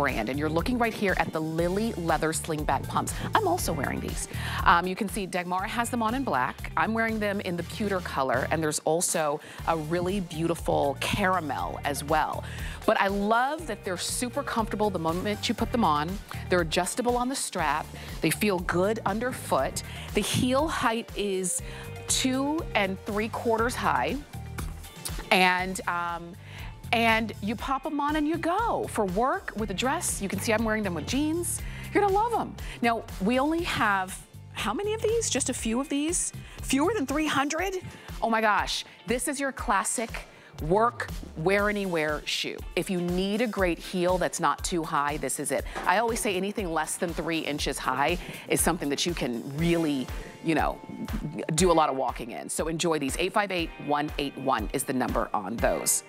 brand. And you're looking right here at the Lily leather slingback pumps. I'm also wearing these. Um, you can see Dagmara has them on in black. I'm wearing them in the pewter color. And there's also a really beautiful caramel as well. But I love that they're super comfortable the moment you put them on. They're adjustable on the strap. They feel good underfoot. The heel height is two and three quarters high. And um, and you pop them on and you go. For work, with a dress, you can see I'm wearing them with jeans. You're gonna love them. Now, we only have, how many of these? Just a few of these? Fewer than 300? Oh my gosh, this is your classic work, wear anywhere shoe. If you need a great heel that's not too high, this is it. I always say anything less than three inches high is something that you can really you know, do a lot of walking in. So enjoy these. 858-181 is the number on those.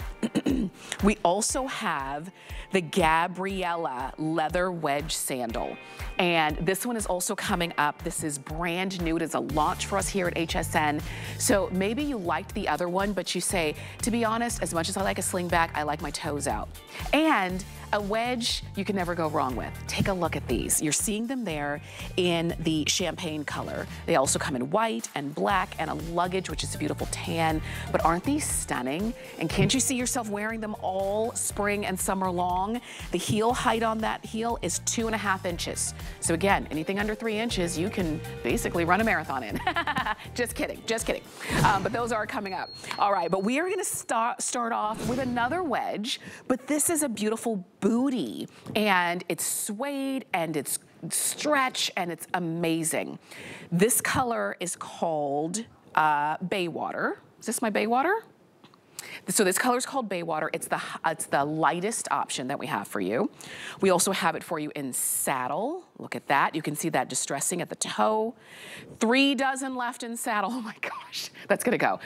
we also have the Gabriella leather wedge sandal. And this one is also coming up. This is brand new. It is a launch for us here at HSN. So maybe you liked the other one, but you say, to be honest, as much as I like a slingback, I like my toes out. And a wedge you can never go wrong with. Take a look at these. You're seeing them there in the champagne color. They also come in white and black and a luggage, which is a beautiful tan. But aren't these stunning? And can't you see yourself wearing them all spring and summer long? The heel height on that heel is two and a half inches. So again, anything under three inches, you can basically run a marathon in. just kidding, just kidding. Um, but those are coming up. All right, but we are gonna start, start off with another wedge, but this is a beautiful booty and it's suede and it's stretch and it's amazing. This color is called uh, Baywater. Is this my Baywater? So this color is called Baywater. It's the, it's the lightest option that we have for you. We also have it for you in saddle. Look at that. You can see that distressing at the toe. Three dozen left in saddle. Oh my gosh, that's gonna go.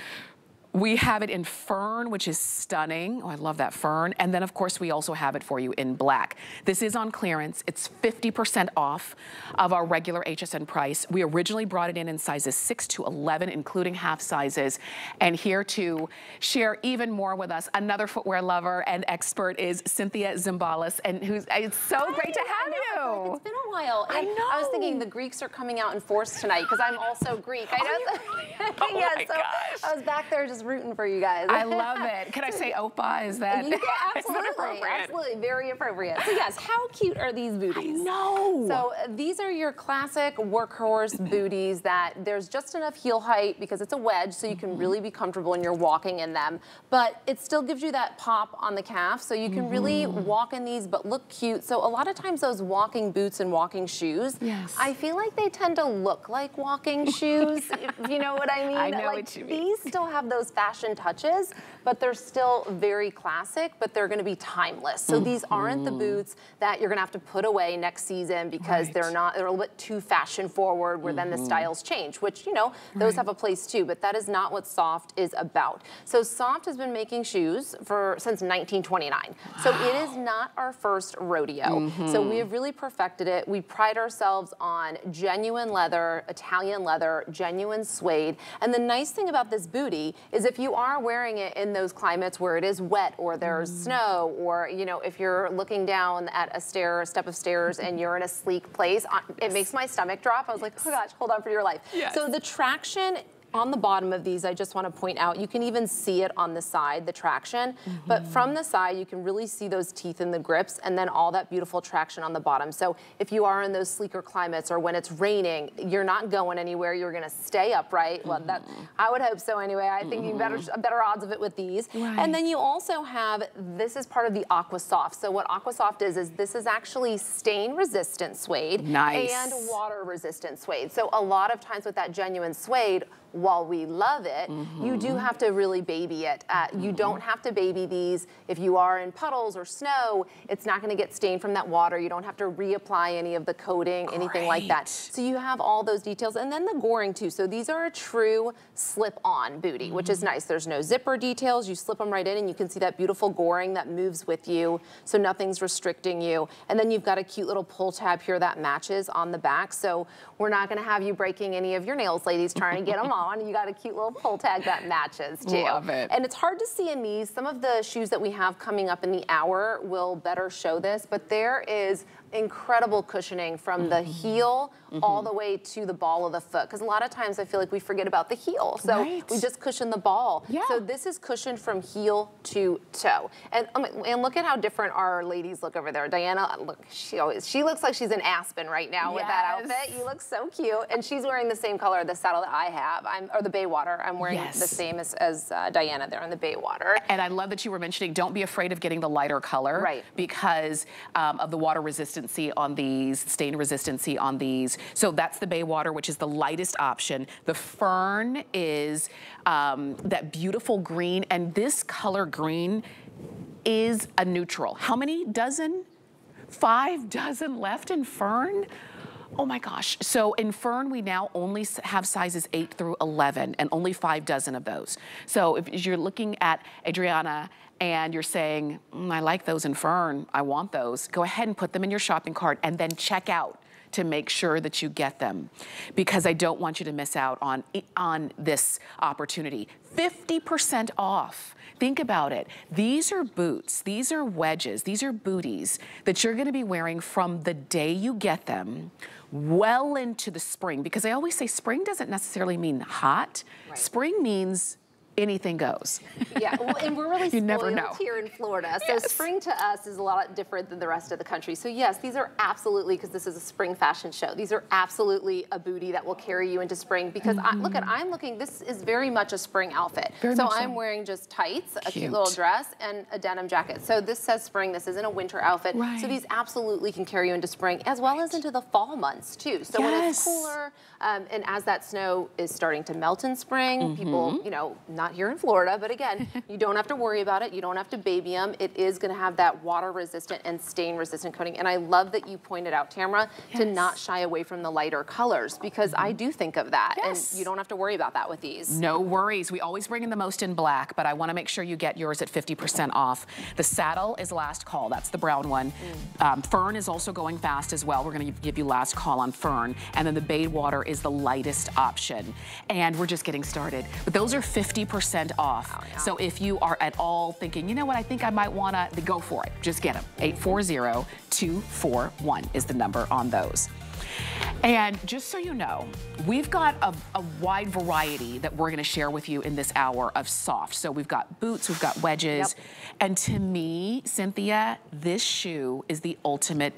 We have it in fern, which is stunning. Oh, I love that fern. And then, of course, we also have it for you in black. This is on clearance. It's 50% off of our regular HSN price. We originally brought it in in sizes 6 to 11, including half sizes. And here to share even more with us, another footwear lover and expert is Cynthia Zembillas. and who's it's so Hi, great to have you. It's been a while. I know. I was thinking the Greeks are coming out in force tonight because I'm also Greek. I oh, know. Oh, oh yeah, so gosh. I was back there just rooting for you guys. I love it. Can I say Opa? Is that, absolutely, absolutely, very appropriate. So yes, how cute are these booties? I know. So these are your classic workhorse booties that there's just enough heel height because it's a wedge so you can mm-hmm. really be comfortable when you're walking in them. But it still gives you that pop on the calf so you can really mm-hmm. walk in these but look cute. So a lot of times those walking boots and walking shoes, yes. I feel like they tend to look like walking shoes, if you know what I mean. I know like, what you mean. These still have those fashion touches, but they're still very classic, but they're gonna be timeless. So mm -hmm. these aren't the mm-hmm. boots that you're gonna have to put away next season because right. they're not, they're a little bit too fashion forward where mm -hmm. then the mm-hmm. styles change, which, you know, those right. have a place too, but that is not what Sofft is about. So Sofft has been making shoes for since 1929. Wow. So it is not our first rodeo. Mm -hmm. So we have really perfected it. We pride ourselves on genuine leather, Italian leather, genuine suede. And the nice thing about this booty is if you are wearing it in those climates where it is wet or there's mm. snow or, you know, if you're looking down at a stair, a step of stairs and you're in a sleek place, it makes my stomach drop. I was like, oh gosh, hold on for your life. Yes. So the traction on the bottom of these, I just wanna point out, you can even see it on the side, the traction, mm -hmm. but from the side, you can really see those teeth in the grips and then all that beautiful traction on the bottom. So if you are in those sleeker climates or when it's raining, you're not going anywhere, you're gonna stay upright. Well, that, mm-hmm. I would hope so anyway. I think mm -hmm. you better, mm-hmm. better odds of it with these. Right. And then you also have, this is part of the Aqua Soft. So what Aqua Soft is, is this is actually stain resistant suede nice. and water resistant suede. So a lot of times with that genuine suede, while we love it, mm -hmm. you do mm-hmm. have to really baby it. Uh. You don't have to baby these if you are in puddles or snow. It's not gonna get stained from that water. You don't have to reapply any of the coating, Great. anything like that. So you have all those details. And then the goring too. So these are a true slip-on booty, which is mm-hmm. nice. There's no zipper details. You slip them right in and you can see that beautiful goring that moves with you. So nothing's restricting you. And then you've got a cute little pull tab here that matches on the back. So we're not gonna have you breaking any of your nails, ladies, trying to get them off on. You got a cute little pull tag that matches too. Love it. And it's hard to see in these. Some of the shoes that we have coming up in the hour will better show this, but there is incredible cushioning from mm -hmm. the mm-hmm. heel mm -hmm. all the way to the ball of the foot. Because a lot of times I feel like we forget about the heel. So right. we just cushion the ball. Yeah. So this is cushioned from heel to toe. And, um, and look at how different our ladies look over there. Diana, look, she always, she looks like she's in Aspen right now yes. with that outfit. You look so cute. And she's wearing the same color of the saddle that I have, I'm, or the Baywater. I'm wearing yes. the same as, as uh, Diana there on the Baywater. And I love that you were mentioning, don't be afraid of getting the lighter color. Right. Because um, of the water resistance on these, stain resistancy on these. So that's the bay water, which is the lightest option. The Fern is um, that beautiful green, and this color green is a neutral. How many dozen? Five dozen left in Fern? Oh my gosh. So in Fern, we now only have sizes 8 through 11 and only five dozen of those. So if you're looking at Adriana and you're saying, mm, I like those in Fern, I want those, go ahead and put them in your shopping cart and then check out to make sure that you get them because I don't want you to miss out on, on this opportunity. 50% off. Think about it. These are boots, these are wedges, these are booties that you're gonna be wearing from the day you get them well into the spring because I always say spring doesn't necessarily mean hot. Right. Spring means anything goes. Yeah, well, and we're really you never know. here in Florida. So yes. spring to us is a lot different than the rest of the country. So yes, these are absolutely, because this is a spring fashion show, these are absolutely a booty that will carry you into spring because mm -hmm. I, look at, mm-hmm. I'm looking, this is very much a spring outfit. Very so I'm so. wearing just tights, cute. a cute little dress, and a denim jacket. So this says spring, this isn't a winter outfit. Right. So these absolutely can carry you into spring as well right. as into the fall months too. So yes. when it's cooler, um, and as that snow is starting to melt in spring, mm -hmm. people, you know, not here in Florida, but again, you don't have to worry about it. You don't have to baby them. It is gonna have that water resistant and stain resistant coating. And I love that you pointed out, Tamara, yes. to not shy away from the lighter colors because mm -hmm. I mm-hmm. do think of that. Yes. And you don't have to worry about that with these. No worries. We always bring in the most in black, but I wanna make sure you get yours at 50% off. The saddle is last call. That's the brown one. Mm. Um, Fern is also going fast as well. We're gonna give you last call on Fern. And then the Baywater is the lightest option. And we're just getting started. But those are 50% off. Oh, yeah. So if you are at all thinking, you know what, I think I might wanna, go for it. Just get them. 840-241 is the number on those. And just so you know, we've got a, a, wide variety that we're gonna share with you in this hour of Sofft. So we've got boots, we've got wedges. Yep. And to me, Cynthia, this shoe is the ultimate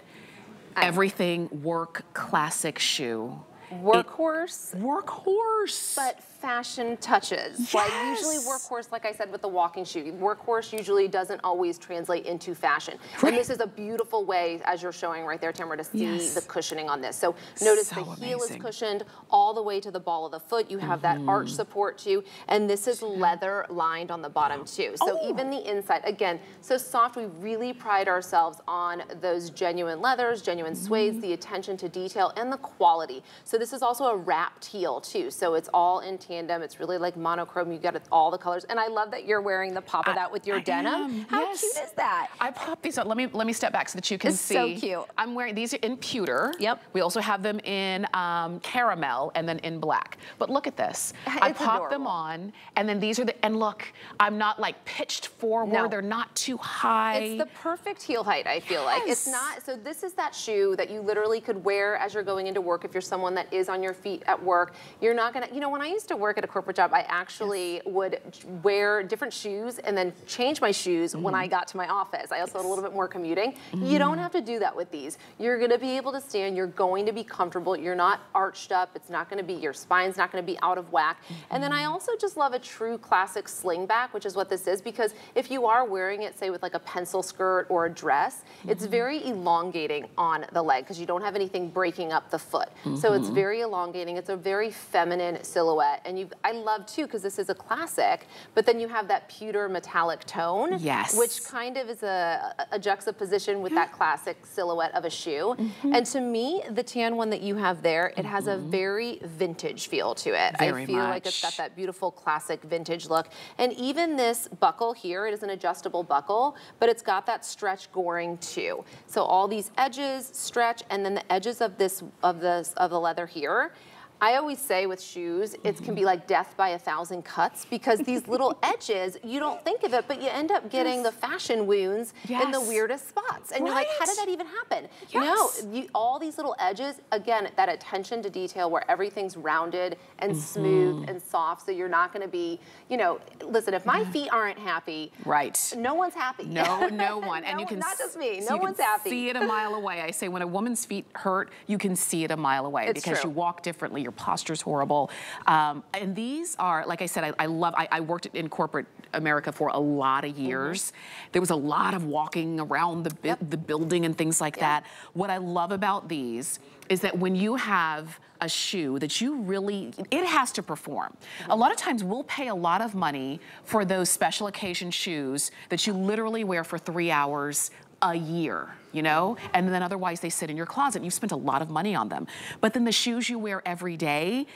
everything work classic shoe. Workhorse. Workhorse. But fashion touches. Yes. Like usually workhorse, like I said with the walking shoe, workhorse usually doesn't always translate into fashion. Right. And this is a beautiful way, as you're showing right there, Tamara, to see yes. the cushioning on this. So notice so the heel amazing. is cushioned all the way to the ball of the foot. You have mm -hmm. that mm-hmm. arch support too. And this is leather lined on the bottom too. So oh. even the inside, again, so Sofft, we really pride ourselves on those genuine leathers, genuine mm -hmm. suedes, the attention to detail, and the quality. So this is also a wrapped heel too. So it's all in tandem. It's really like monochrome. You get all the colors. And I love that you're wearing the pop of that with your I denim. Am. How yes. cute is that? I popped these out. Let me let me step back so that you can it's see. so cute. I'm wearing these are in pewter. Yep. We also have them in um, caramel and then in black. But look at this. It's I pop adorable. them on and then these are the, and look, I'm not like pitched forward. No. They're not too high. It's the perfect heel height, I feel yes. like. It's not, so this is that shoe that you literally could wear as you're going into work if you're someone that is on your feet at work. You're not gonna, you know, when I used to work at a corporate job, I actually yes. would wear different shoes and then change my shoes mm -hmm. when I mm-hmm. got to my office. I also had a little bit more commuting. Mm -hmm. You don't mm-hmm. have to do that with these. You're gonna be able to stand, you're going to be comfortable, you're not arched up, it's not gonna be, your spine's not gonna be out of whack. Mm -hmm. And then I also just love a true classic slingback, which is what this is, because if you are wearing it, say with like a pencil skirt or a dress, it's very elongating on the leg because you don't have anything breaking up the foot. So it's very elongating. It's a very feminine silhouette. And you, I love too, because this is a classic, but then you have that pewter metallic tone. Yes. Which kind of is a, a juxtaposition with that classic silhouette of a shoe. Mm -hmm. And to me, the tan one that you have there, it mm -hmm. has a mm-hmm. very vintage feel to it. Very I feel much. like it's got that beautiful classic vintage look. And even this buckle here, it is an adjustable buckle, but it's got that stretch goring too. So all these edges stretch, and then the edges of this of this of the leather here I always say with shoes, it can be like death by a thousand cuts because these little edges, you don't think of it, but you end up getting yes. the fashion wounds yes. in the weirdest spots. And right. you're like, how did that even happen? Yes. No, you, all these little edges, again, that attention to detail where everything's rounded and mm -hmm. smooth and soft, so you're not gonna be, you know, listen, if my feet aren't happy, right? no one's happy. No, no one. And you can not just me. So one's happy. See it a mile away. I say when a woman's feet hurt, you can see it a mile away it's because true. you walk differently, your posture's horrible. Um, and these are, like I said, I, I love. I, I, worked in corporate America for a lot of years. Mm -hmm. There was a lot of walking around the yep. the building and things like that. What I love about these is that when you have a shoe that you really, it has to perform. Mm -hmm. A lot of times we'll pay a lot of money for those special occasion shoes that you literally wear for three hours a year, you know? And then otherwise they sit in your closet and you've spent a lot of money on them. But then the shoes you wear every day,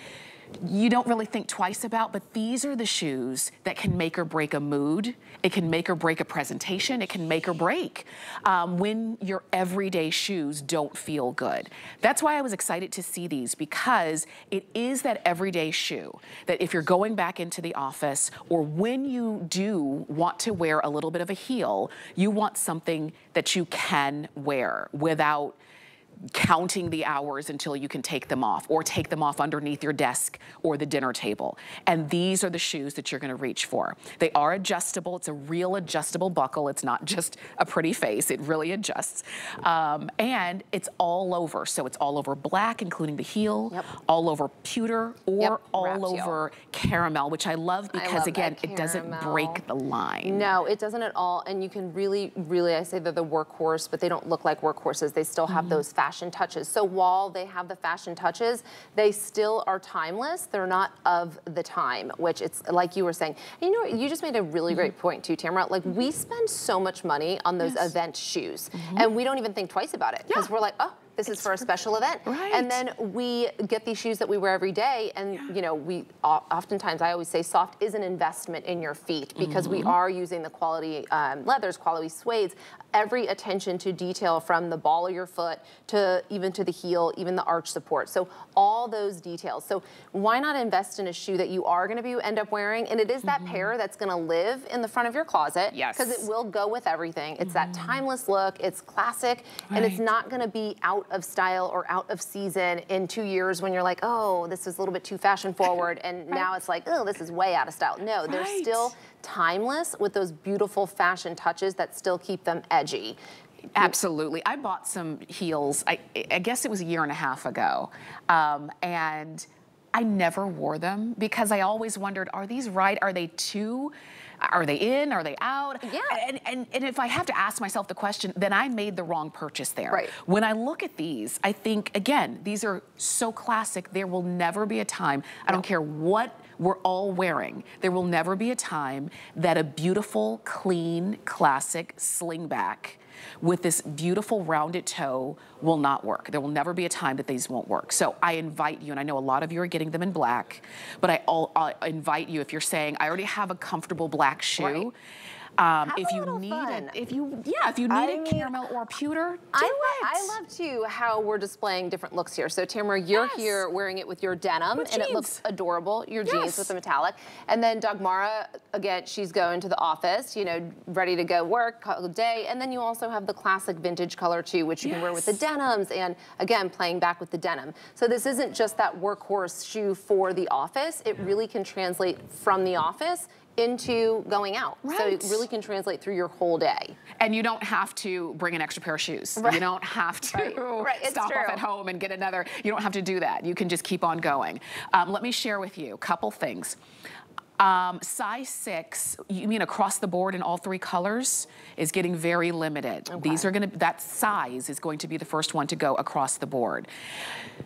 you don't really think twice about, but these are the shoes that can make or break a mood. It can make or break a presentation. It can make or break um, when your everyday shoes don't feel good. That's why I was excited to see these because it is that everyday shoe that if you're going back into the office or when you do want to wear a little bit of a heel, you want something that you can wear without counting the hours until you can take them off or take them off underneath your desk or the dinner table. And these are the shoes that you're gonna reach for. They are adjustable. It's a real adjustable buckle. It's not just a pretty face. It really adjusts. Um, and it's all over. So it's all over black, including the heel, yep. all over pewter, or yep. all over caramel, which I love because, I love again, it doesn't break the line. No, it doesn't at all. And you can really, really, I say they're the workhorse, but they don't look like workhorses. They still have mm -hmm. those fashion fashion touches. So while they have the fashion touches, they still are timeless. They're not of the time, which it's like you were saying. And you know, you just made a really great mm-hmm. point too, Tamara. Like we spend so much money on those yes. event shoes mm -hmm. and we don't even think twice about it because yeah. we're like, oh, this is for a special event. Right. And then we get these shoes that we wear every day. And, yeah. you know, we oftentimes, I always say Sofft is an investment in your feet because mm -hmm. we mm-hmm. are using the quality um, leathers, quality suedes, every attention to detail from the ball of your foot to even to the heel, even the arch support. So all those details. So why not invest in a shoe that you are going to be end up wearing? And it is that mm -hmm. pair that's going to live in the front of your closet. Yes. Because it will go with everything. It's mm -hmm. that mm-hmm. timeless look. It's classic. Right. And it's not going to be out of style or out of season in two years when you're like, oh, this is a little bit too fashion forward. And right. now it's like, oh, this is way out of style. No, they're still timeless with those beautiful fashion touches that still keep them edgy. Absolutely. I bought some heels, I, I, guess it was a year and a half ago. Um, and I never wore them because I always wondered, are these right? Are they too are they in? Are they out? Yeah. And, and, and if I have to ask myself the question, then I made the wrong purchase there. Right. When I look at these, I think, again, these are so classic. There will never be a time, I don't care what we're all wearing, there will never be a time that a beautiful, clean, classic slingback with this beautiful rounded toe will not work. There will never be a time that these won't work. So I invite you, and I know a lot of you are getting them in black, but I, I invite you if you're saying, I already have a comfortable black shoe, right. Um, if you need fun. it, if you yeah, if you need I a mean, caramel or pewter, do I it. I love too how we're displaying different looks here. So Tamara, you're yes. here wearing it with your denim, with and jeans. it looks adorable. Your yes. jeans with the metallic, and then Dagmara again, she's going to the office, you know, ready to go work day, and then you also have the classic vintage color too, which you yes. can wear with the denims, and again playing back with the denim. So this isn't just that workhorse shoe for the office. It really can translate from the office into going out. Right. So it really can translate through your whole day. And you don't have to bring an extra pair of shoes. Right. You don't have to right. Stop off at home and get another. You don't have to do that. You can just keep on going. Um, let me share with you a couple things. Um, size six, you mean across the board in all three colors, is getting very limited. Okay. These are gonna, that size is going to be the first one to go across the board.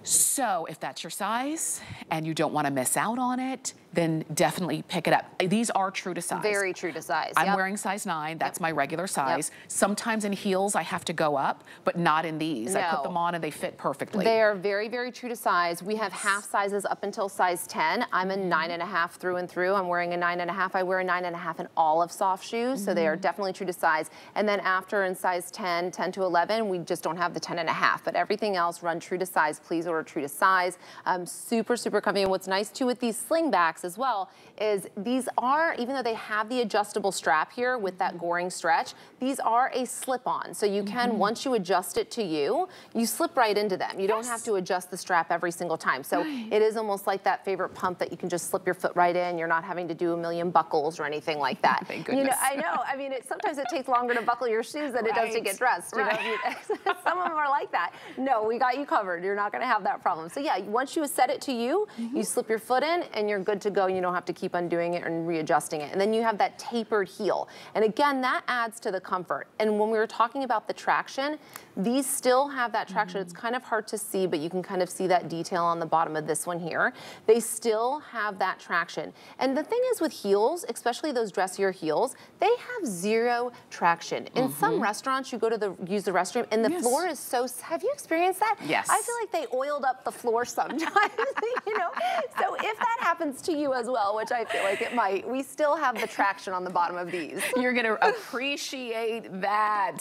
So if that's your size and you don't wanna miss out on it, then definitely pick it up. These are true to size. Very true to size. I'm yep. wearing size nine. That's yep. my regular size. Yep. Sometimes in heels I have to go up, but not in these. No. I put them on and they fit perfectly. They are very, very true to size. We have half sizes up until size 10. I'm a nine and a half through and through. I'm wearing a nine and a half. I wear a nine and a half in all of Sofft shoes, mm -hmm. so they are mm-hmm. definitely true to size. And then after in size 10, 10 to 11, we just don't have the 10 and a half. But everything else run true to size. Please order true to size. Um, super, super comfy. And what's nice too with these slingbacks as well is these are, even though they have the adjustable strap here with that goring stretch, these are a slip-on. So you can, mm -hmm. once you adjust it to you, you slip right into them. You yes. don't have to adjust the strap every single time. So right. it is almost like that favorite pump that you can just slip your foot right in. You're not having to do a million buckles or anything like that. Thank goodness. You know, I know. I mean, it, sometimes it takes longer to buckle your shoes than right. it does to get dressed. You know, some of them are like that. No, we got you covered. You're not going to have that problem. So yeah, once you set it to you, mm -hmm. you mm-hmm. slip your foot in and you're good to go. You don't have to keep undoing it and readjusting it. And then you have that tapered heel. And again, that adds to the comfort. And when we were talking about the traction, these still have that traction. Mm -hmm. It's kind of hard to see, but you can kind of see that detail on the bottom of this one here. They still have that traction. And the thing is with heels, especially those dressier heels, they have zero traction. In mm -hmm. some mm-hmm. restaurants, you go to the use the restroom and the yes. floor is so, have you experienced that? Yes. I feel like they oiled up the floor sometimes, you know? So if that happens to you as well, which I feel like it might, we still have the traction on the bottom of these. You're gonna appreciate that.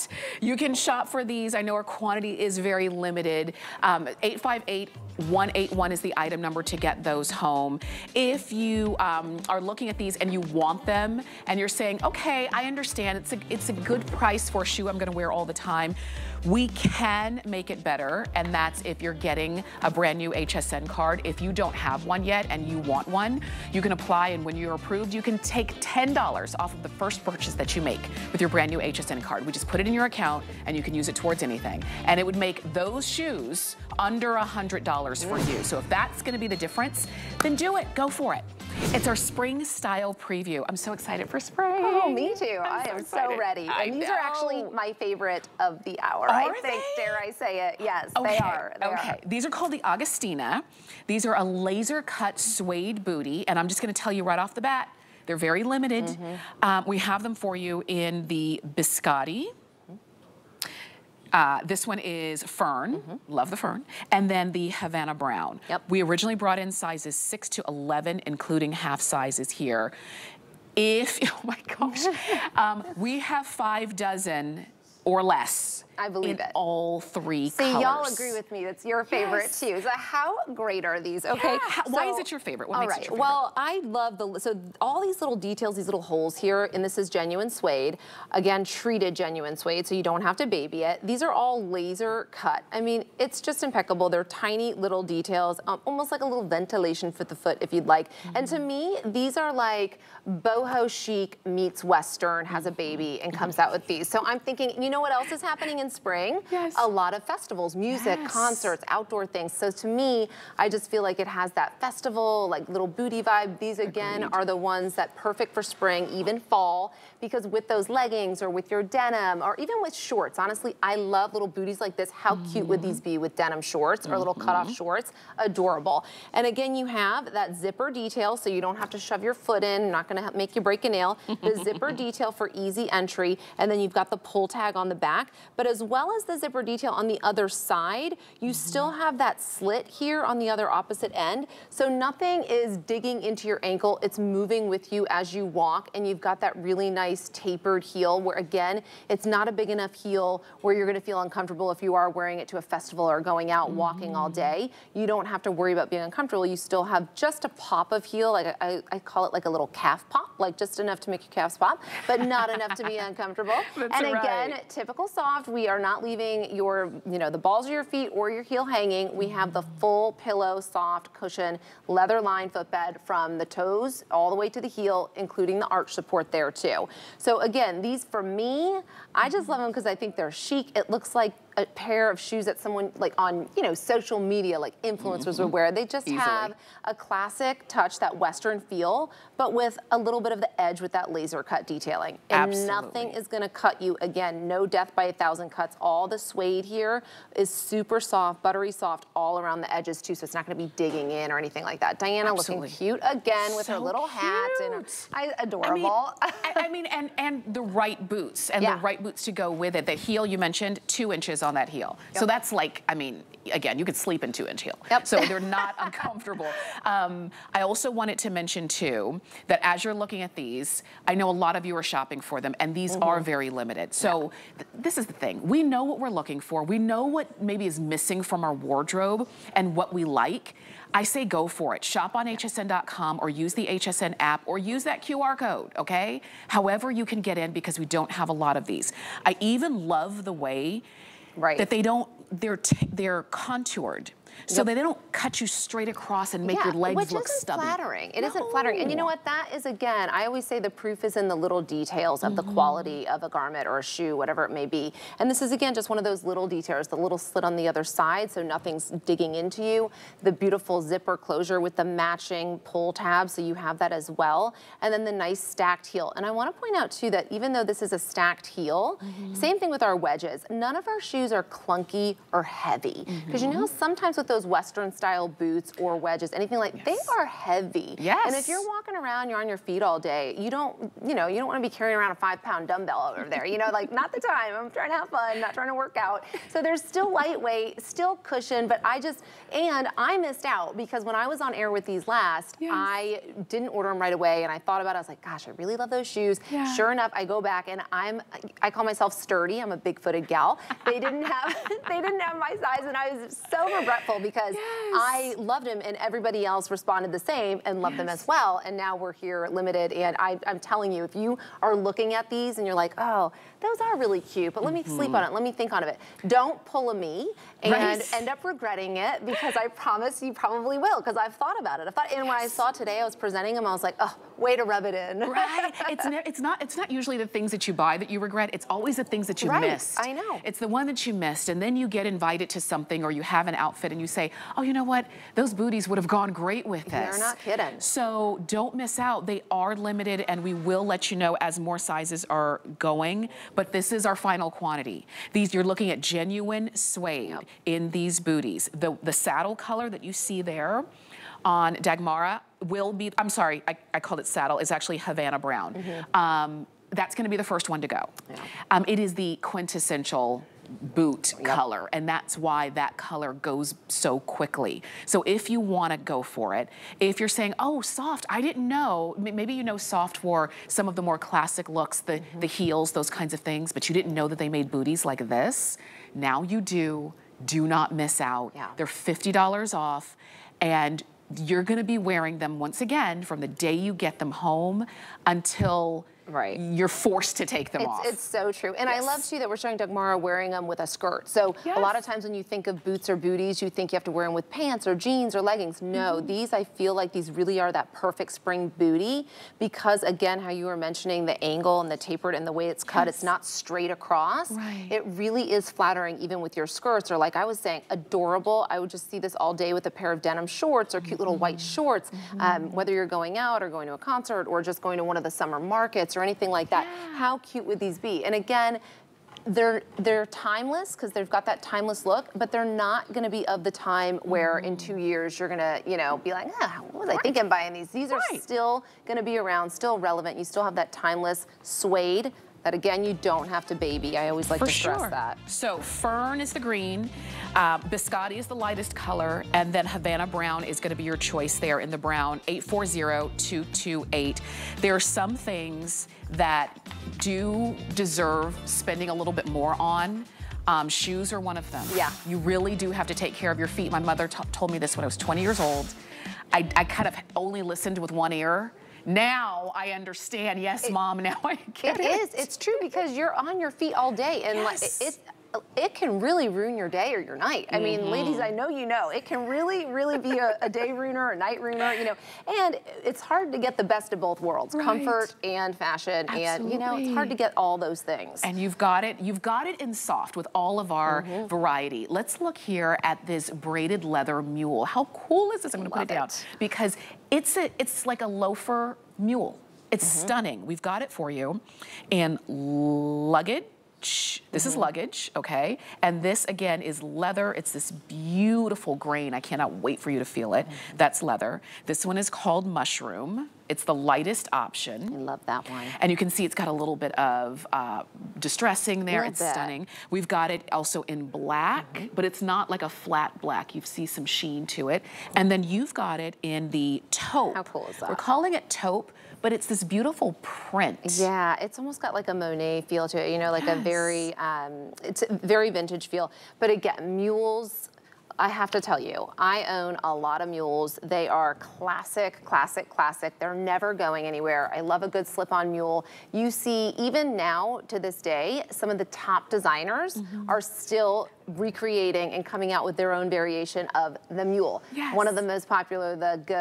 You can shop for these. I know our quantity is very limited. Um, 858 181 is the item number to get those home. If you um, are looking at these and you want them and you're saying, okay, I understand. It's a, it's a good price for a shoe I'm gonna wear all the time, we can make it better, and that's if you're getting a brand new HSN card. If you don't have one yet and you want one, you can apply, and when you're approved, you can take $10 off of the first purchase that you make with your brand new HSN card. We just put it in your account, and you can use it towards anything. And it would make those shoes under $100 for you. So if that's gonna be the difference, then do it, go for it. It's our spring style preview. I'm so excited for spring. Oh, me too. I'm I am so ready. I and these know. are actually my favorite of the hour. Are I think, they? dare I say it. Yes, okay. they are. They okay. Are. These are called the Augustina. These are a laser cut suede booty. And I'm just gonna tell you right off the bat, they're very limited. Mm -hmm. um, we have them for you in the biscotti, uh, this one is Fern, mm -hmm. love the Fern, and then the Havana Brown. Yep. We originally brought in sizes 6 to 11, including half sizes here. If, oh my gosh, um, we have five dozen or less I believe in it. all three See, y'all agree with me. It's your favorite yes. too. So how great are these? Okay. Yeah. So, Why is it your favorite? What all right. Well, I love the, so all these little details, these little holes here, and this is genuine suede. Again, treated genuine suede, so you don't have to baby it. These are all laser cut. I mean, it's just impeccable. They're tiny little details, um, almost like a little ventilation for the foot if you'd like. Mm -hmm. And to me, these are like boho chic meets Western, has a baby and comes out with these. So I'm thinking, you know what else is happening in spring, yes. a lot of festivals, music, yes. concerts, outdoor things. So to me, I just feel like it has that festival, like little booty vibe. These again Agreed. are the ones that perfect for spring, even fall, because with those leggings or with your denim or even with shorts, honestly, I love little booties like this. How mm -hmm. cute would these be with denim shorts or little cutoff mm-hmm. shorts? Adorable. And again, you have that zipper detail, so you don't have to shove your foot in. not gonna make you break a nail. The zipper detail for easy entry, and then you've got the pull tag on the back. But as well as the zipper detail on the other side, you mm -hmm. still have that slit here on the other opposite end. So nothing is digging into your ankle. It's moving with you as you walk and you've got that really nice tapered heel where again, it's not a big enough heel where you're gonna feel uncomfortable if you are wearing it to a festival or going out mm -hmm. walking all day. You don't have to worry about being uncomfortable. You still have just a pop of heel, like I, I call it like a little calf pop, like just enough to make your calves pop, but not enough to be uncomfortable. That's and right. again, typical Sofft, we are not leaving your, you know, the balls of your feet or your heel hanging. We have the full pillow, soft cushion, leather lined footbed from the toes all the way to the heel, including the arch support there too. So again, these for me, I just love them because I think they're chic. It looks like a pair of shoes that someone like on, you know, social media, like influencers mm -hmm. would wear. They just Easily. have a classic touch, that Western feel, but with a little bit of the edge with that laser cut detailing. And Absolutely. nothing is gonna cut you. Again, no death by a thousand cuts. All the suede here is super soft, buttery soft all around the edges too, so it's not gonna be digging in or anything like that. Diana Absolutely. looking cute again with so her little cute. hat and I, adorable. I mean, I mean, and, and the right boots and yeah. the right boots to go with it. The heel you mentioned, two inches on that heel. Yep. So that's like, I mean, again, you could sleep in two inch heel. Yep. So they're not uncomfortable. Um, I also wanted to mention too, that as you're looking at these, I know a lot of you are shopping for them and these mm -hmm. are mm-hmm. very limited. So th this is the thing, we know what we're looking for. We know what maybe is missing from our wardrobe and what we like. I say go for it. Shop on hsn.com or use the HSN app or use that QR code, okay? However you can get in because we don't have a lot of these. I even love the way right. that they don't, they're, they're contoured. So yep. they don't cut you straight across and make yeah, your legs which look isn't stubby. flattering. It no. not flattering. And you know what? That is, again, I always say the proof is in the little details of mm -hmm. the mm-hmm. quality of a garment or a shoe, whatever it may be. And this is, again, just one of those little details, the little slit on the other side so nothing's digging into you. The beautiful zipper closure with the matching pull tab, so you have that as well. And then the nice stacked heel. And I want to point out, too, that even though this is a stacked heel, mm -hmm. same thing with our wedges. None of our shoes are clunky or heavy. Because mm -hmm. you know, sometimes with those Western style boots or wedges, anything like, yes. they are heavy. Yes. And if you're walking around, you're on your feet all day, you don't, you know, you don't want to be carrying around a five pound dumbbell over there. You know, like not the time. I'm trying to have fun, not trying to work out. So there's still lightweight, still cushion, but I just, and I missed out because when I was on air with these last, yes. I didn't order them right away and I thought about it. I was like, gosh, I really love those shoes. Yeah. Sure enough, I go back and I'm, I call myself sturdy. I'm a big footed gal. They didn't have, they didn't have my size and I was so regretful because yes. I loved him and everybody else responded the same and loved yes. them as well. And now we're here limited. And I, I'm telling you, if you are looking at these and you're like, oh, those are really cute, but let me mm -hmm. sleep on it. Let me think on it. Don't pull a me and right. end up regretting it because I promise you probably will because I've thought about it. I thought, and yes. when I saw today, I was presenting them, I was like, oh, way to rub it in. Right. it's, it's, not, it's not usually the things that you buy that you regret. It's always the things that you right. missed. I know. It's the one that you missed and then you get invited to something or you have an outfit and you say, oh, you know what? Those booties would have gone great with this. They're not kidding. So don't miss out. They are limited and we will let you know as more sizes are going, but this is our final final quantity. These, you're looking at genuine suede yep. in these booties. The, the saddle color that you see there on Dagmara will be, I'm sorry, I, I called it saddle, it's actually Havana brown. Mm -hmm. um, that's gonna be the first one to go. Yeah. Um, it is the quintessential boot yep. color and that's why that color goes so quickly. So if you want to go for it, if you're saying, oh, Sofft, I didn't know, maybe you know Sofft for some of the more classic looks, the, mm -hmm. the heels, those kinds of things, but you didn't know that they made booties like this. Now you do. Do not miss out. Yeah. They're $50 off and you're gonna be wearing them once again from the day you get them home until right. you're forced to take them it's, off. It's so true. And yes. I love too that we're showing Dagmara wearing them with a skirt. So yes. a lot of times when you think of boots or booties, you think you have to wear them with pants or jeans or leggings. No, mm -hmm. these I feel like these really are that perfect spring booty because again, how you were mentioning the angle and the tapered and the way it's cut, yes. it's not straight across. Right. It really is flattering even with your skirts or like I was saying, adorable. I would just see this all day with a pair of denim shorts or cute mm -hmm. little white mm-hmm. shorts, mm -hmm. um, whether you're going out or going to a concert or just going to one of the summer markets or anything like that. Yeah. How cute would these be? And again, they're they're timeless because they've got that timeless look, but they're not going to be of the time where mm. in two years you're going to, you know, be like, ah, what was right. I thinking buying these? These right. are still going to be around, still relevant. You still have that timeless suede that again, you don't have to baby. I always like For to stress sure. that. So fern is the green, uh, biscotti is the lightest color, and then Havana brown is gonna be your choice there in the brown, 840228. There are some things that do deserve spending a little bit more on. Um, shoes are one of them. Yeah. You really do have to take care of your feet. My mother told me this when I was 20 years old. I, I kind of only listened with one ear now I understand. Yes, it, mom, now I get it. It is. It's true because you're on your feet all day. And yes. like, it's it can really ruin your day or your night. I mean, mm -hmm. ladies, I know you know, it can really, really be a, a, day ruiner, a night ruiner, you know, and it's hard to get the best of both worlds, right. comfort and fashion. Absolutely. And, you know, it's hard to get all those things. And you've got it, you've got it in Sofft with all of our mm -hmm. variety. Let's look here at this braided leather mule. How cool is this? I'm gonna put it, it down because it's a, it's like a loafer mule. It's mm -hmm. stunning. We've got it for you. And luggage, this mm -hmm. is mm-hmm. luggage, okay? And this again is leather. It's this beautiful grain. I cannot wait for you to feel it. Mm -hmm. That's leather. This one is called mushroom. It's the lightest option. I love that one. And you can see it's got a little bit of uh, distressing there. It's bit. stunning. We've got it also in black, mm -hmm. but it's not like a flat black. You see some sheen to it. And then you've got it in the taupe. How cool is that? We're calling it taupe but it's this beautiful print. Yeah, it's almost got like a Monet feel to it, you know, like yes. a very, um, it's a very vintage feel. But again, mules, I have to tell you, I own a lot of mules. They are classic, classic, classic. They're never going anywhere. I love a good slip-on mule. You see, even now to this day, some of the top designers mm -hmm. are still recreating and coming out with their own variation of the mule. Yes. One of the most popular, the G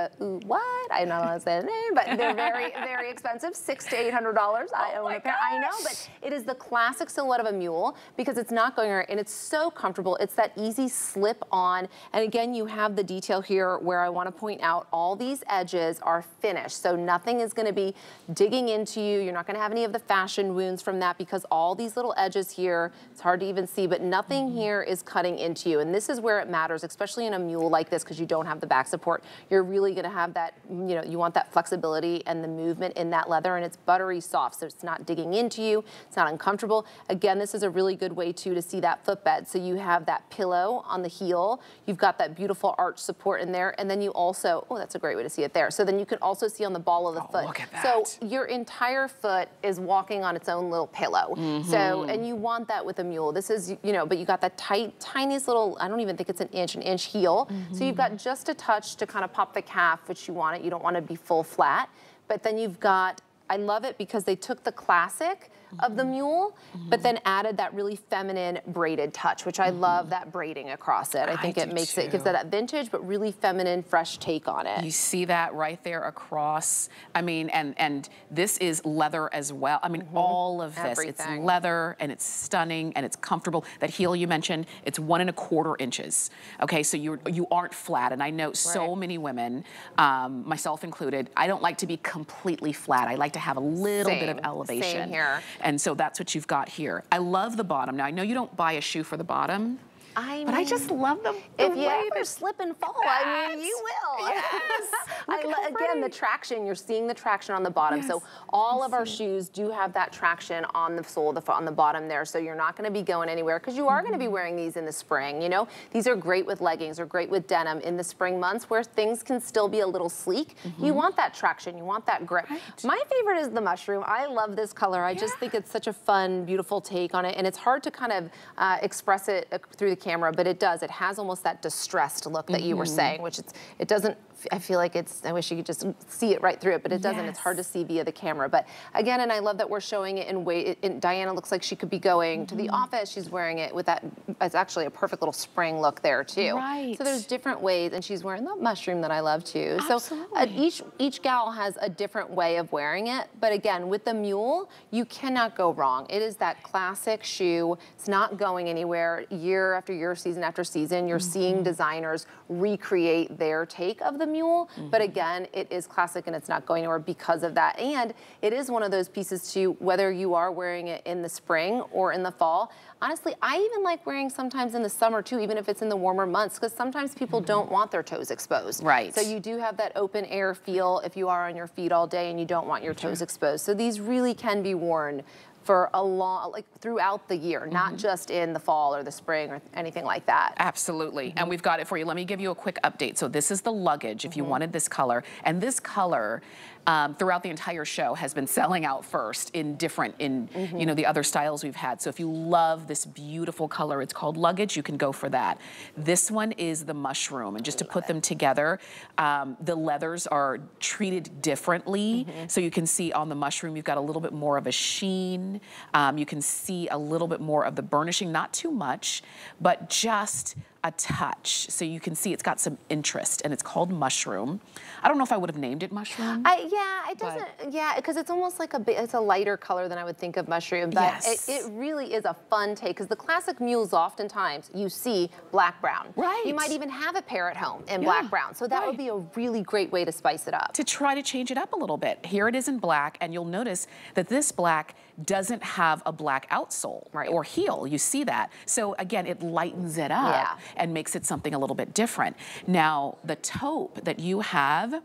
what? I don't allowed to say the name, but they're very, very expensive, six to eight hundred dollars. Oh I own a pair. I know, but it is the classic silhouette of a mule because it's not going around and it's so comfortable. It's that easy slip on. And again, you have the detail here where I want to point out all these edges are finished. So nothing is going to be digging into you. You're not going to have any of the fashion wounds from that because all these little edges here, it's hard to even see, but nothing mm -hmm. here is cutting into you. And this is where it matters, especially in a mule like this, because you don't have the back support. You're really gonna have that, you know, you want that flexibility and the movement in that leather, and it's buttery soft, so it's not digging into you, it's not uncomfortable. Again, this is a really good way too to see that footbed. So you have that pillow on the heel, you've got that beautiful arch support in there, and then you also, oh, that's a great way to see it there. So then you can also see on the ball of the oh, foot. Look at that. So your entire foot is walking on its own little pillow. Mm -hmm. So, and you want that with a mule. This is, you know, but you got that tight, tiniest little, I don't even think it's an inch, an inch heel. Mm -hmm. So you've got just a touch to kind of pop the calf, which you want it. You don't want to be full flat. But then you've got, I love it because they took the classic of the mule, but then added that really feminine braided touch, which I love that braiding across it. I think I it makes too. it, gives it that vintage, but really feminine, fresh take on it. You see that right there across. I mean, and, and this is leather as well. I mean, mm -hmm. all of this, Everything. it's leather and it's stunning and it's comfortable. That heel you mentioned, it's one and a quarter inches. Okay, so you're, you aren't flat. And I know right. so many women, um, myself included, I don't like to be completely flat. I like to have a little Same. bit of elevation. Same here. And so that's what you've got here. I love the bottom. Now, I know you don't buy a shoe for the bottom. I but I just love them. The if you ever slip and fall, yes. I mean, you will. Yes. I, again, the traction, you're seeing the traction on the bottom. Yes. So all of our shoes do have that traction on the sole the foot, on the bottom there. So you're not going to be going anywhere because you are mm -hmm. going to be wearing these in the spring. You know, these are great with leggings or great with denim in the spring months where things can still be a little sleek. Mm -hmm. You want that traction. You want that grip. Right. My favorite is the mushroom. I love this color. I yeah. just think it's such a fun, beautiful take on it. And it's hard to kind of uh, express it uh, through the camera, but it does. It has almost that distressed look that mm -hmm. you were mm-hmm. saying, which it's, it doesn't I feel like it's, I wish you could just see it right through it, but it doesn't. Yes. It's hard to see via the camera. But again, and I love that we're showing it in way, in, Diana looks like she could be going mm -hmm. to the mm-hmm. office. She's wearing it with that, it's actually a perfect little spring look there too. Right. So there's different ways, and she's wearing the mushroom that I love too. Absolutely. So uh, each, each gal has a different way of wearing it. But again, with the mule, you cannot go wrong. It is that classic shoe. It's not going anywhere year after year, season after season. You're mm -hmm. seeing designers recreate their take of the mule. Mm -hmm. But again, it is classic and it's not going anywhere because of that. And it is one of those pieces too, whether you are wearing it in the spring or in the fall. Honestly, I even like wearing sometimes in the summer too, even if it's in the warmer months, because sometimes people mm -hmm. don't want their toes exposed. Right. So you do have that open air feel if you are on your feet all day and you don't want your toes exposed. So these really can be worn for a long, like throughout the year, mm -hmm. not mm-hmm. just in the fall or the spring or anything like that. Absolutely, mm -hmm. and we've got it for you. Let me give you a quick update. So this is the luggage if you mm-hmm. wanted this color, and this color um, throughout the entire show has been selling out first in different, in mm -hmm. you know, the other styles we've had. So if you love this beautiful color, it's called luggage, you can go for that. This one is the mushroom, and just to put them together, um, the leathers are treated differently. Mm -hmm. So you can see on the mushroom, you've got a little bit more of a sheen Um, you can see a little bit more of the burnishing, not too much, but just a touch. So you can see it's got some interest and it's called mushroom. I don't know if I would have named it mushroom. I, yeah, it doesn't, yeah, because it's almost like a, it's a lighter color than I would think of mushroom, but yes. it, it really is a fun take because the classic mules oftentimes you see black brown. Right. You might even have a pair at home in yeah, black brown. So that right. would be a really great way to spice it up. To try to change it up a little bit. Here it is in black and you'll notice that this black doesn't have a black outsole right. or heel. You see that. So again, it lightens it up. Yeah and makes it something a little bit different. Now, the taupe that you have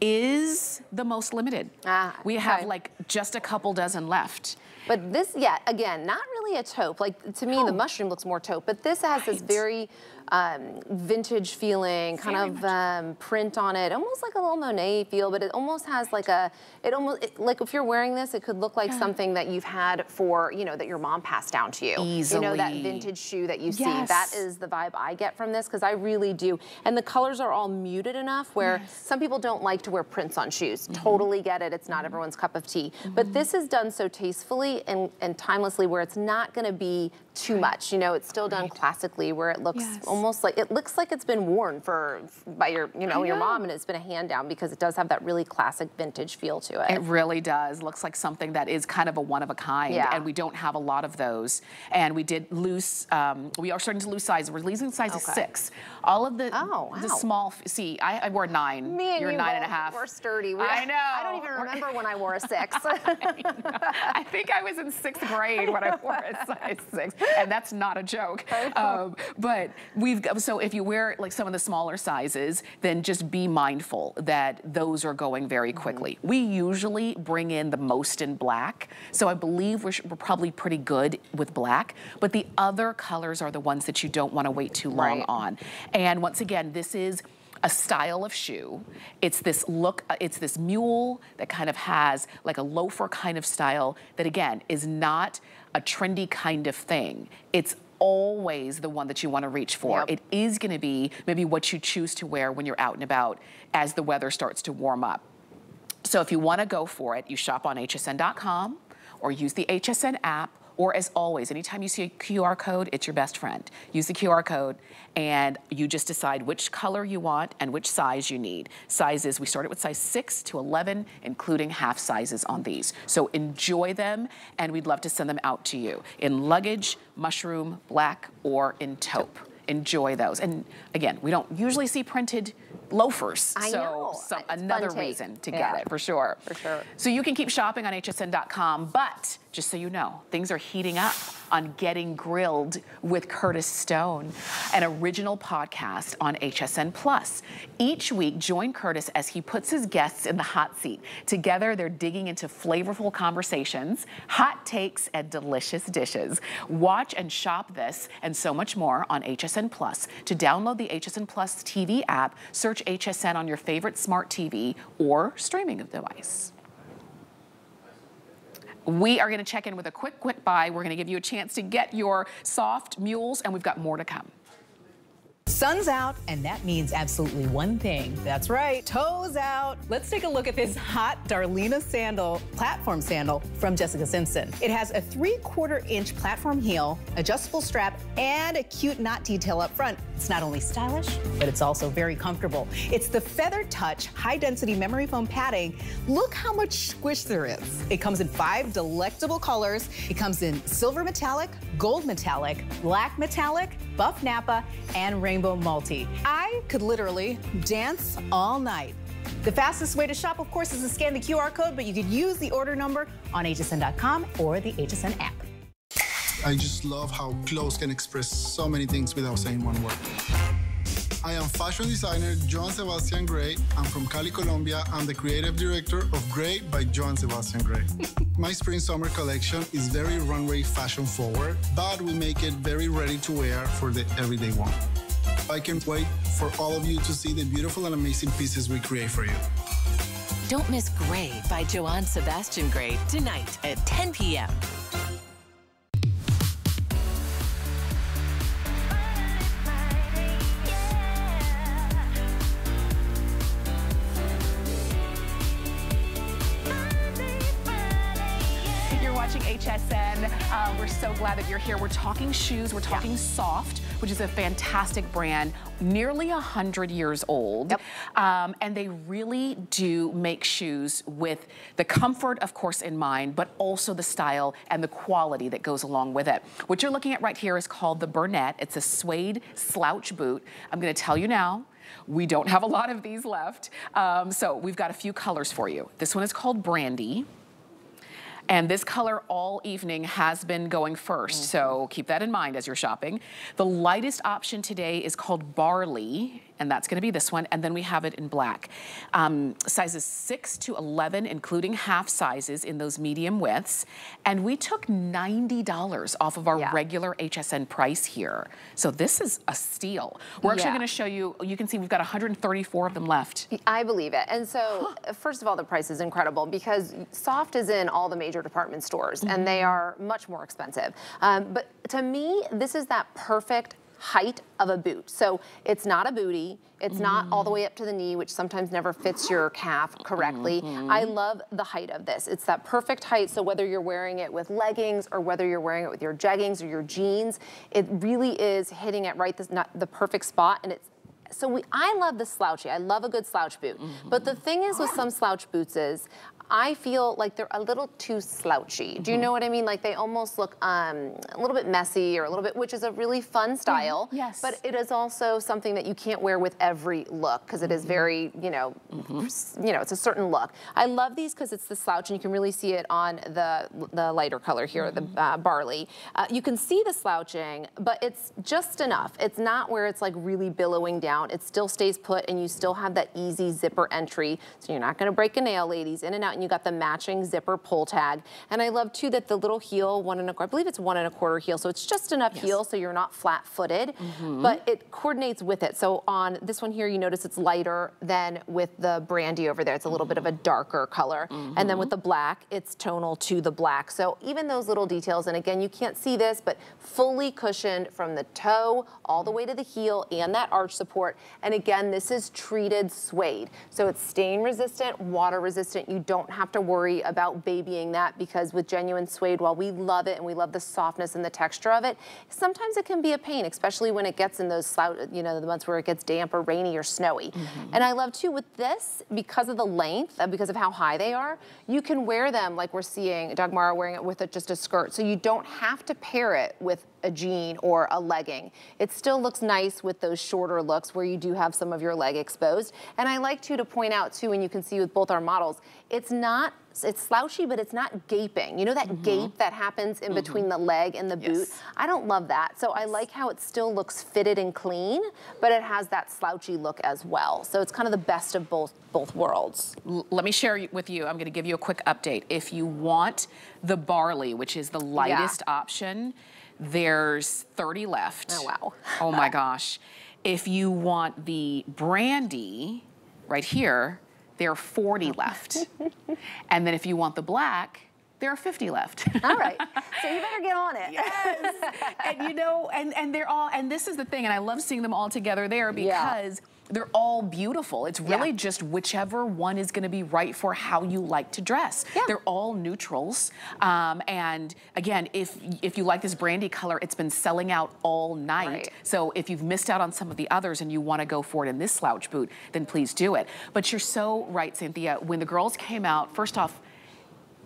is the most limited. Ah, we have okay. like just a couple dozen left. But this, yeah, again, not really a taupe. Like to me, oh. the mushroom looks more taupe, but this has right. this very um, vintage feeling, kind Very of um, print on it, almost like a little Monet feel, but it almost has like a, it almost, it, like if you're wearing this, it could look like something that you've had for, you know, that your mom passed down to you. Easily. You know, that vintage shoe that you yes. see. That is the vibe I get from this because I really do. And the colors are all muted enough where yes. some people don't like to wear prints on shoes. Mm -hmm. Totally get it. It's not mm -hmm. everyone's cup of tea. Mm -hmm. But this is done so tastefully and, and timelessly where it's not going to be too much. You know, it's still done classically where it looks yes. almost like, it looks like it's been worn for, by your, you know, know, your mom and it's been a hand down because it does have that really classic vintage feel to it. It really does. Looks like something that is kind of a one of a kind yeah. and we don't have a lot of those. And we did lose, um, we are starting to lose size. We're losing size okay. six. All of the, oh, wow. the small, see, I, I wore nine. Me and You're you nine and a half. We're sturdy. We're, I know. I don't even remember when I wore a six. I, I think I was in sixth grade when I wore a size six and that's not a joke. Um, but we've so if you wear like some of the smaller sizes, then just be mindful that those are going very mm-hmm. quickly. Mm -hmm. We usually bring in the most in black, so I believe we're, we're, probably pretty good with black. But the other colors are the ones that you don't want to wait too long right. on. And once again, this is a style of shoe. It's this look, uh, it's this mule that kind of has like a loafer kind of style that again is not a trendy kind of thing. It's always the one that you want to reach for. Yep. It is going to be maybe what you choose to wear when you're out and about as the weather starts to warm up. So if you want to go for it, you shop on hsn.com or use the HSN app or as always, anytime you see a QR code, it's your best friend. Use the QR code and you just decide which color you want and which size you need. Sizes, we started with size 6 to 11, including half sizes on these. So enjoy them and we'd love to send them out to you in luggage, mushroom, black, or in taupe enjoy those. And again, we don't usually see printed loafers. I so know. So another reason to yeah. get it, for sure. For sure. So you can keep shopping on hsn.com, but just so you know, things are heating up on Getting Grilled with Curtis Stone, an original podcast on HSN Plus. Each week, join Curtis as he puts his guests in the hot seat. Together, they're digging into flavorful conversations, hot takes, and delicious dishes. Watch and shop this and so much more on HSN Plus. To download the HSN Plus TV app, search HSN on your favorite smart TV or streaming device. We are going to check in with a quick, quick buy. We're going to give you a chance to get your Sofft mules, and we've got more to come. Sun's out, and that means absolutely one thing. That's right, toes out. Let's take a look at this hot Darlina sandal, platform sandal from Jessica Simpson. It has a three quarter inch platform heel, adjustable strap, and a cute knot detail up front. It's not only stylish, but it's also very comfortable. It's the Feather Touch high density memory foam padding. Look how much squish there is. It comes in five delectable colors. It comes in silver metallic, gold metallic, black metallic, buff Napa, and rainbow multi. I could literally dance all night. The fastest way to shop, of course, is to scan the QR code, but you could use the order number on hsn.com or the HSN app. I just love how clothes can express so many things without saying one word. I am fashion designer Joan Sebastian Gray. I'm from Cali, Colombia. I'm the creative director of Gray by Joan Sebastian Gray. My spring summer collection is very runway fashion forward, but we make it very ready to wear for the everyday one. I can't wait for all of you to see the beautiful and amazing pieces we create for you. Don't miss Gray by Joan Sebastian Gray tonight at 10 p.m. You're watching HSN. Uh, we're so glad that you're here. We're talking shoes. We're talking yeah. Sofft, which is a fantastic brand, nearly 100 years old. Yep. Um, and they really do make shoes with the comfort, of course, in mind, but also the style and the quality that goes along with it. What you're looking at right here is called the Burnett. It's a suede slouch boot. I'm gonna tell you now, we don't have a lot of these left. Um, so we've got a few colors for you. This one is called Brandy. And this color all evening has been going 1st mm -hmm. so keep that in mind as you're shopping. The lightest option today is called Barley, and that's gonna be this one, and then we have it in black. Um, sizes 6 to 11, including half sizes in those medium widths, and we took $90 off of our yeah. regular HSN price here. So this is a steal. We're actually yeah. gonna show you, you can see we've got 134 of them left. I believe it, and so first of all, the price is incredible because Sofft is in all the major department stores, mm -hmm. and they mm-hmm. are much more expensive. Um, but to me, this is that perfect height of a boot. So it's not a booty. It's mm. not all the way up to the knee, which sometimes never fits your calf correctly. Mm -hmm. I love the height of this. It's that perfect height. So whether you're wearing it with leggings or whether you're wearing it with your jeggings or your jeans, it really is hitting it right the, the perfect spot. And it's so we, I love the slouchy. I love a good slouch boot. Mm -hmm. But the thing is with some slouch boots is I feel like they're a little too slouchy. Mm -hmm. Do you mm-hmm. know what I mean? Like they almost look um, a little bit messy or a little bit, which is a really fun mm-hmm. style. Mm -hmm. Yes. But it is also something that you can't wear with every look because it is mm-hmm. very, you know, you know, it's a certain look. I love these because it's the slouch and you can really see it on the the lighter color here, the uh, barley. Uh, you can see the slouching, but it's just enough. It's not where it's like really billowing down. It still stays put and you still have that easy zipper entry. So you're not going to break a nail, ladies, in and out and you got the matching zipper pull tag. And I love too that the little heel, one and a quarter, I believe it's one and a quarter heel. So it's just enough yes. heel so you're not flat footed, mm -hmm. but it coordinates with it. So on this one here, you notice it's lighter than with the brandy over there. It's a little mm -hmm. bit of a mm-hmm. darker color. Mm -hmm. And then with the black, it's tonal to the black. So even those little details, and again, you can't see this, but fully cushioned from the toe all the way to the heel and that arch support. And again, this is treated suede. So it's stain resistant, water resistant. You don't have to worry about babying that because with genuine suede, while we love it and we love the softness and the texture of it, sometimes it can be a pain, especially when it gets in those you know, the months where it gets damp or rainy or snowy. Mm -hmm. And I love too with this, because of the length, uh, because of how high they are, you can wear them like we're seeing Dagmara wearing it with a, just a skirt. So you don't have to pair it with a jean or a legging. It still looks nice with those shorter looks where you do have some of your leg exposed. And I like to to point out too, and you can see with both our models, it's not it's slouchy, but it's not gaping. You know that mm -hmm. gape that happens in mm -hmm. between the leg and the yes. boot? I don't love that. So I like how it still looks fitted and clean, but it has that slouchy look as well. So it's kind of the best of both both worlds. L let me share with you, I'm gonna give you a quick update. If you want the barley, which is the lightest yeah. option, there's 30 left. Oh, wow. oh my gosh. If you want the brandy, right here, there are 40 left. and then if you want the black, there are 50 left. all right, so you better get on it. Yes, and you know, and, and they're all, and this is the thing, and I love seeing them all together there because yeah they're all beautiful. It's really yeah. just whichever one is gonna be right for how you like to dress. Yeah. They're all neutrals. Um, and again, if, if you like this brandy color, it's been selling out all night. Right. So if you've missed out on some of the others and you wanna go for it in this slouch boot, then please do it. But you're so right, Cynthia. When the girls came out, first off,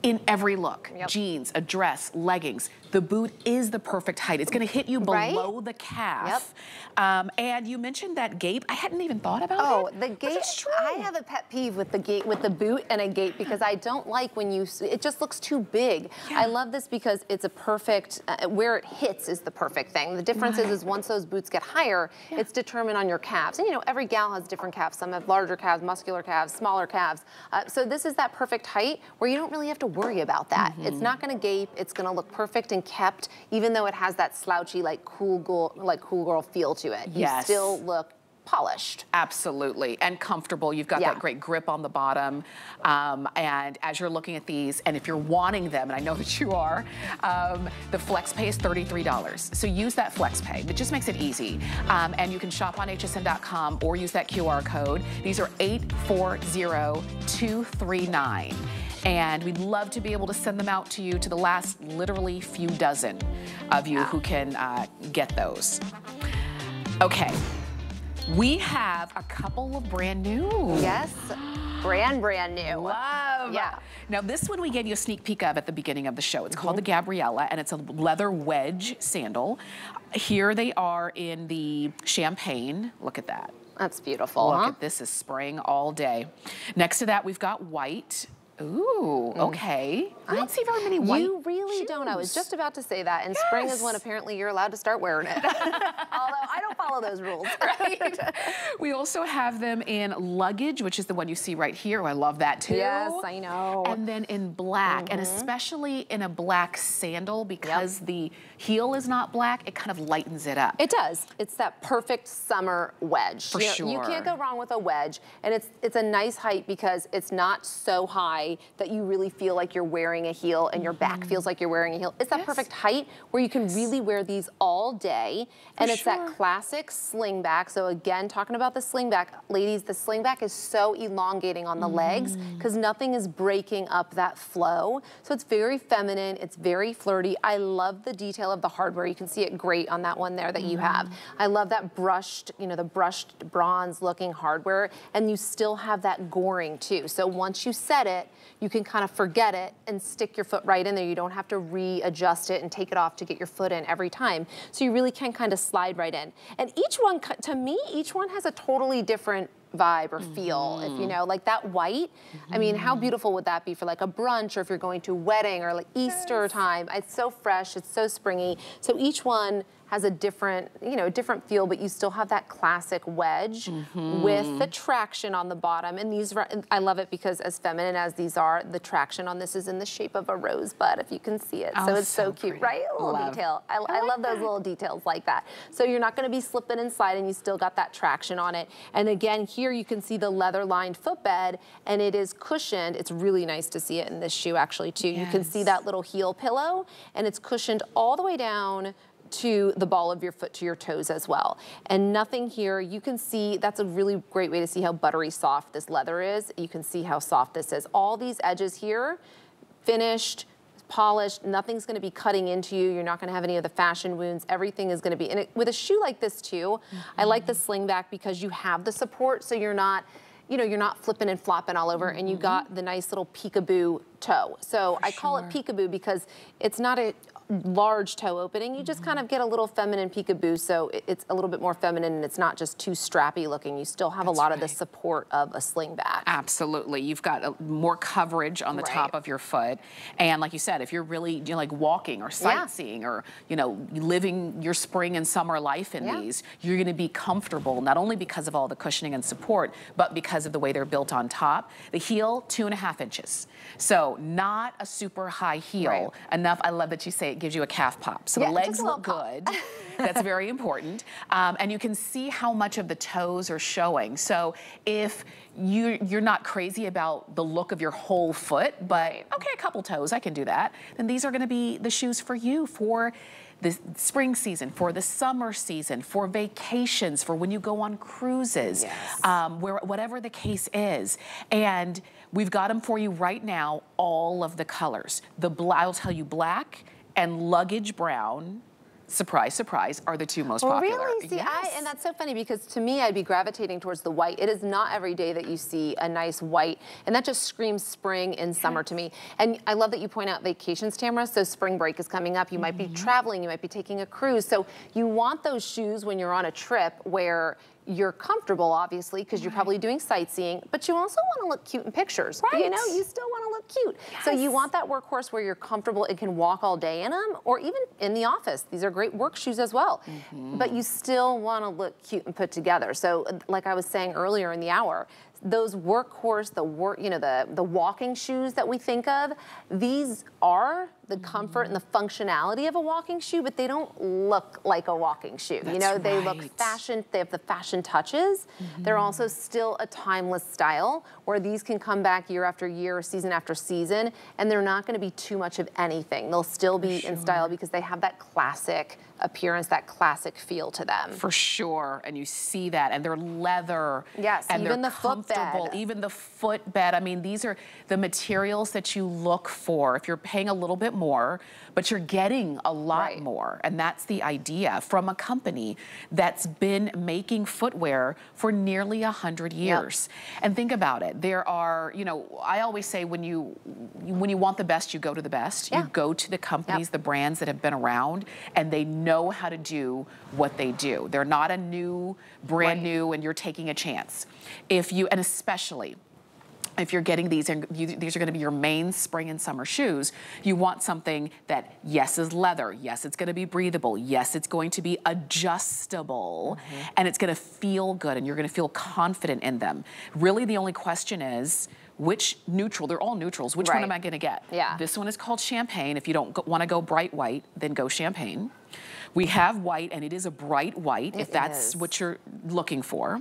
in every look. Yep. Jeans, a dress, leggings. The boot is the perfect height. It's gonna hit you below right? the calf. Yep. Um, and you mentioned that gape. I hadn't even thought about oh, it. Oh, the gape. I have a pet peeve with the gate, with the boot and a gape because I don't like when you, it just looks too big. Yeah. I love this because it's a perfect, uh, where it hits is the perfect thing. The difference right. is, is once those boots get higher, yeah. it's determined on your calves. And you know, every gal has different calves. Some have larger calves, muscular calves, smaller calves. Uh, so this is that perfect height where you don't really have to worry about that. Mm -hmm. It's not gonna gape, it's gonna look perfect and kept, even though it has that slouchy, like cool girl, like cool girl feel to it. You still look polished. Absolutely, and comfortable. You've got yeah. that great grip on the bottom. Um, and as you're looking at these, and if you're wanting them, and I know that you are, um, the flex pay is $33. So use that flex pay. It just makes it easy. Um, and you can shop on hsn.com or use that QR code. These are 840239. And we'd love to be able to send them out to you to the last literally few dozen of you who can uh, get those. Okay, we have a couple of brand new. Yes, brand, brand new. Love. Yeah. Now this one we gave you a sneak peek of at the beginning of the show. It's called the Gabriella and it's a leather wedge sandal. Here they are in the champagne. Look at that. That's beautiful, Look huh? at this is spring all day. Next to that we've got white. Ooh, okay. I don't see very many white You really don't. I was just about to say that. And spring is when apparently you're allowed to start wearing it. Although I don't follow those rules. right? we also have them in luggage, which is the one you see right here. Oh, I love that too. Yes, I know. Mm-hmm. And then in black, and especially in a black sandal because the heel is not black, it kind of lightens it up. It does. It's that perfect summer wedge. For you know, You can't go wrong with a wedge, and it's it's a nice height because it's not so high that you really feel like you're wearing a heel and your back feels like you're wearing a heel. It's that Mm-hmm. Yes. perfect height where you can really wear these all day, and it's sure. that classic sling back. So again, talking about the sling back, ladies, the sling back is so elongating on the legs Mm. because nothing is breaking up that flow. So it's very feminine, it's very flirty. I love the detail of the hardware. You can see it great on that one there that you have. I love that brushed, you know, the brushed bronze looking hardware and you still have that goring too. So once you set it, you can kind of forget it and stick your foot right in there. You don't have to readjust it and take it off to get your foot in every time. So you really can kind of slide right in. And each one, to me, each one has a totally different vibe or feel if you mm-hmm. know like that white i mean how mm-hmm. beautiful would that be for like a brunch or if you're going to a wedding or like easter time it's so fresh it's so springy so each one has a different you know a different feel but you still have that classic wedge mm-hmm. with the traction on the bottom and these i love it because as feminine as these are the traction on this is in the shape of a rosebud if you can see it so Oh, it's so, so cute pretty. right a little Love. detail I, I love those little details like that. So you're not gonna be slipping and sliding, you still got that traction on it. And again, here you can see the leather lined footbed and it is cushioned. It's really nice to see it in this shoe actually too. You can see that little heel pillow and it's cushioned all the way down to the ball of your foot to your toes as well. And nothing here, you can see, that's a really great way to see how buttery soft this leather is. You can see how soft this is. All these edges here, finished, polished, nothing's gonna be cutting into you. You're not gonna have any of the fashion wounds. Everything is gonna be, and it, with a shoe like this too, I like the sling back because you have the support so you're not, you know, you're not flipping and flopping all over and you mm-hmm. got the nice little peekaboo toe. So I call it peekaboo because it's not a large toe opening. You just kind of get a little feminine peekaboo so it's a little bit more feminine and it's not just too strappy looking. You still have a lot of the support of a sling back. Absolutely. You've got uh, more coverage on the Right. top of your foot. And like you said, if you're really you know, like walking or sightseeing or, you know, living your spring and summer life in Yeah. these, you're going to be comfortable, not only because of all the cushioning and support, but because of the way they're built on top. The heel, two and a half inches. So not a super high heel. Right. Enough, I love that you say it gives you a calf pop. So Yeah, the legs look good. That's very important. Um, and you can see how much of the toes are showing. So if you, you're not crazy about the look of your whole foot, but okay, a couple toes, I can do that, then these are gonna be the shoes for you for the spring season, for the summer season, for vacations, for when you go on cruises, Yes. um, where, whatever the case is. And we've got them for you right now, all of the colors. The I'll tell you black and luggage brown, surprise, surprise, are the two most Well, popular. really? See, I, and that's so funny because to me, I'd be gravitating towards the white. It is not every day that you see a nice white, and that just screams spring and summer to me. And I love that you point out vacations, Tamara. So spring break is coming up. You might Mm-hmm. be traveling. You might be taking a cruise. So you want those shoes when you're on a trip where you're comfortable, obviously, because you're probably doing sightseeing, but you also want to look cute in pictures. Right. You know, you still want to look cute. Yes. So you want that workhorse where you're comfortable and can walk all day in them, or even in the office. These are great work shoes as well. Mm-hmm. But you still want to look cute and put together. So, like I was saying earlier in the hour, those workhorse, the work, you know, the the walking shoes that we think of, these are the comfort and the functionality of a walking shoe, but they don't look like a walking shoe. you know, they look fashion, they have the fashion touches. They're mm-hmm. also still a timeless style where these can come back year after year, season after season, and they're not going to be too much of anything. They'll still be in style because they have that classic appearance, that classic feel to them. For sure, and you see that, and they're leather. Yes, and even they're the comfortable. footbed. Even the footbed. I mean, these are the materials that you look for. If you're paying a little bit more, but you're getting a lot Right. more, and that's the idea from a company that's been making footwear for nearly a hundred years. And think about it. There are, you know, I always say when you when you want the best, you go to the best. Yeah. You go to the companies, the brands that have been around, and they know how to do what they do. They're not a new, brand Right. new, and you're taking a chance. If you, and especially if you're getting these, and you, these are going to be your main spring and summer shoes, you want something that, yes, is leather. Yes, it's going to be breathable. Yes, it's going to be adjustable. Mm-hmm. And it's going to feel good, and you're going to feel confident in them. Really, the only question is, which neutral, they're all neutrals, which one am I going to get? Yeah. This one is called champagne. If you don't want to go bright white, then go champagne. We have white, and it is a bright white, if that's is. what you're looking for.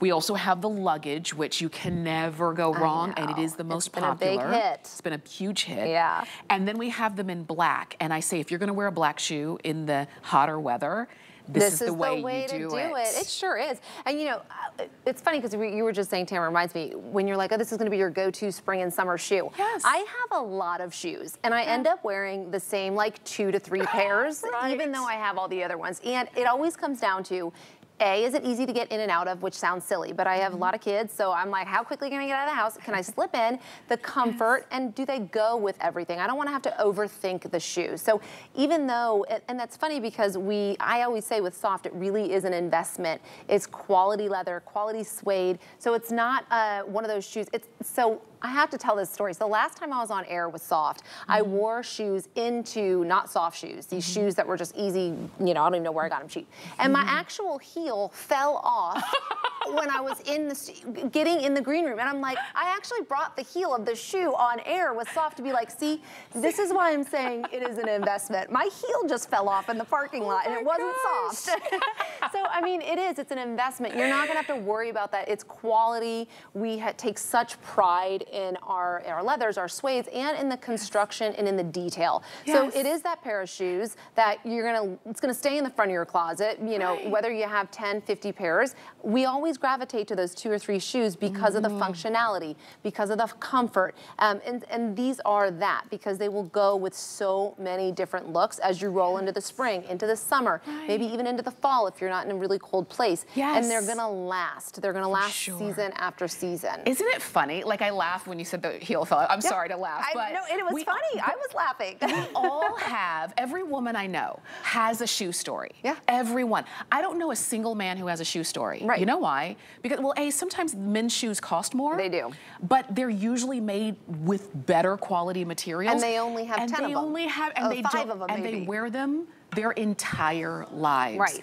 We also have the luggage, which you can never go wrong, and it is the most It's been a big popular. hit. It's been a huge hit. Yeah. And then we have them in black. And I say, if you're going to wear a black shoe in the hotter weather, this, is, the way, you to do, do it. it. It sure is. And you know, uh, it's funny because you were just saying, Tamara, reminds me when you're like, oh, this is going to be your go-to spring and summer shoe. Yes. I have a lot of shoes, and I end up wearing the same like two to three pairs, even though I have all the other ones. And it always comes down to. A, is it easy to get in and out of, which sounds silly, but I have a lot of kids, so I'm like, how quickly can I get out of the house? Can I slip in? The comfort, and do they go with everything? I don't want to have to overthink the shoe. So even though, and- and that's funny because we, I always say with Sofft, it really is an investment. It's quality leather, quality suede, so it's not uh, one of those shoes. It's so I have to tell this story. So the last time I was on air with Sofft, I mm-hmm. wore shoes into not Sofft shoes, these mm-hmm. shoes that were just easy, you know, I don't even know where I got them cheap. And my mm-hmm. actual heel fell off when I was in the getting in the green room. And I'm like, I actually brought the heel of the shoe on air with Sofft to be like, see, this is why I'm saying it is an investment. My heel just fell off in the parking oh lot and it wasn't Sofft. so, I mean, it is, it's an investment. You're not gonna have to worry about that. It's quality. We take such pride in our, our leathers, our suedes, and in the construction and in the detail. So it is that pair of shoes that you're gonna, it's gonna stay in the front of your closet, you know, whether you have 10, 50 pairs. We always gravitate to those two or three shoes because of the functionality, because of the comfort. Um, and, and these are that because they will go with so many different looks as you roll into the spring, into the summer, maybe even into the fall if you're not in a really cold place. Yes. And they're gonna last. They're gonna last sure. season after season. Isn't it funny? Like I when you said the heel fell. out. I'm sorry to laugh, I, but no, it was we- funny. I was laughing. we all have, every woman I know has a shoe story. Yeah. Everyone. I don't know a single man who has a shoe story. Right. You know why? Because, well, A, sometimes men's shoes cost more. They do. But they're usually made with better quality materials. And they only have and 10 they of them. only have, and Oh, they five of them, and maybe. they wear them their entire lives. Right.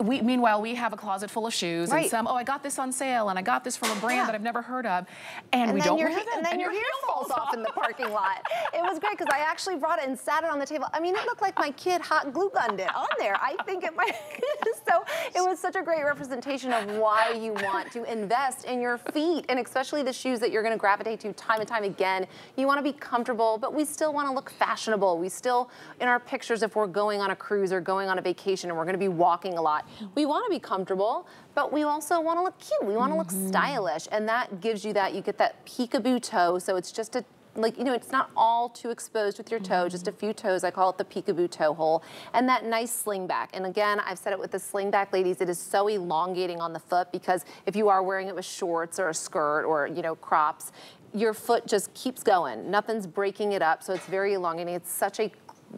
We, meanwhile, we have a closet full of shoes Right. and some, oh, I got this on sale and I got this from a brand Yeah. that I've never heard of. And, we don't your, wear them. and then your heel falls off in the parking lot. It was great because I actually brought it and sat it on the table. I mean, it looked like my kid hot glue gunned it on there. I think it might. so it was such a great representation of why you want to invest in your feet, and especially the shoes that you're going to gravitate to time and time again. You want to be comfortable, but we still want to look fashionable. We still, in our pictures, if we're going on a cruise or going on a vacation and we're going to be walking a lot, we want to be comfortable, but we also want to look cute. We want to look mm-hmm. stylish, and that gives you that. You get that peekaboo toe, so it's just a like you know, it's not all too exposed with your toe, just a mm-hmm. few toes. I call it the peekaboo toe hole, and that nice sling back. And again, I've said it with the sling back, ladies. It is so elongating on the foot because if you are wearing it with shorts or a skirt or you know crops, your foot just keeps going. Nothing's breaking it up, so it's very elongating. It's such a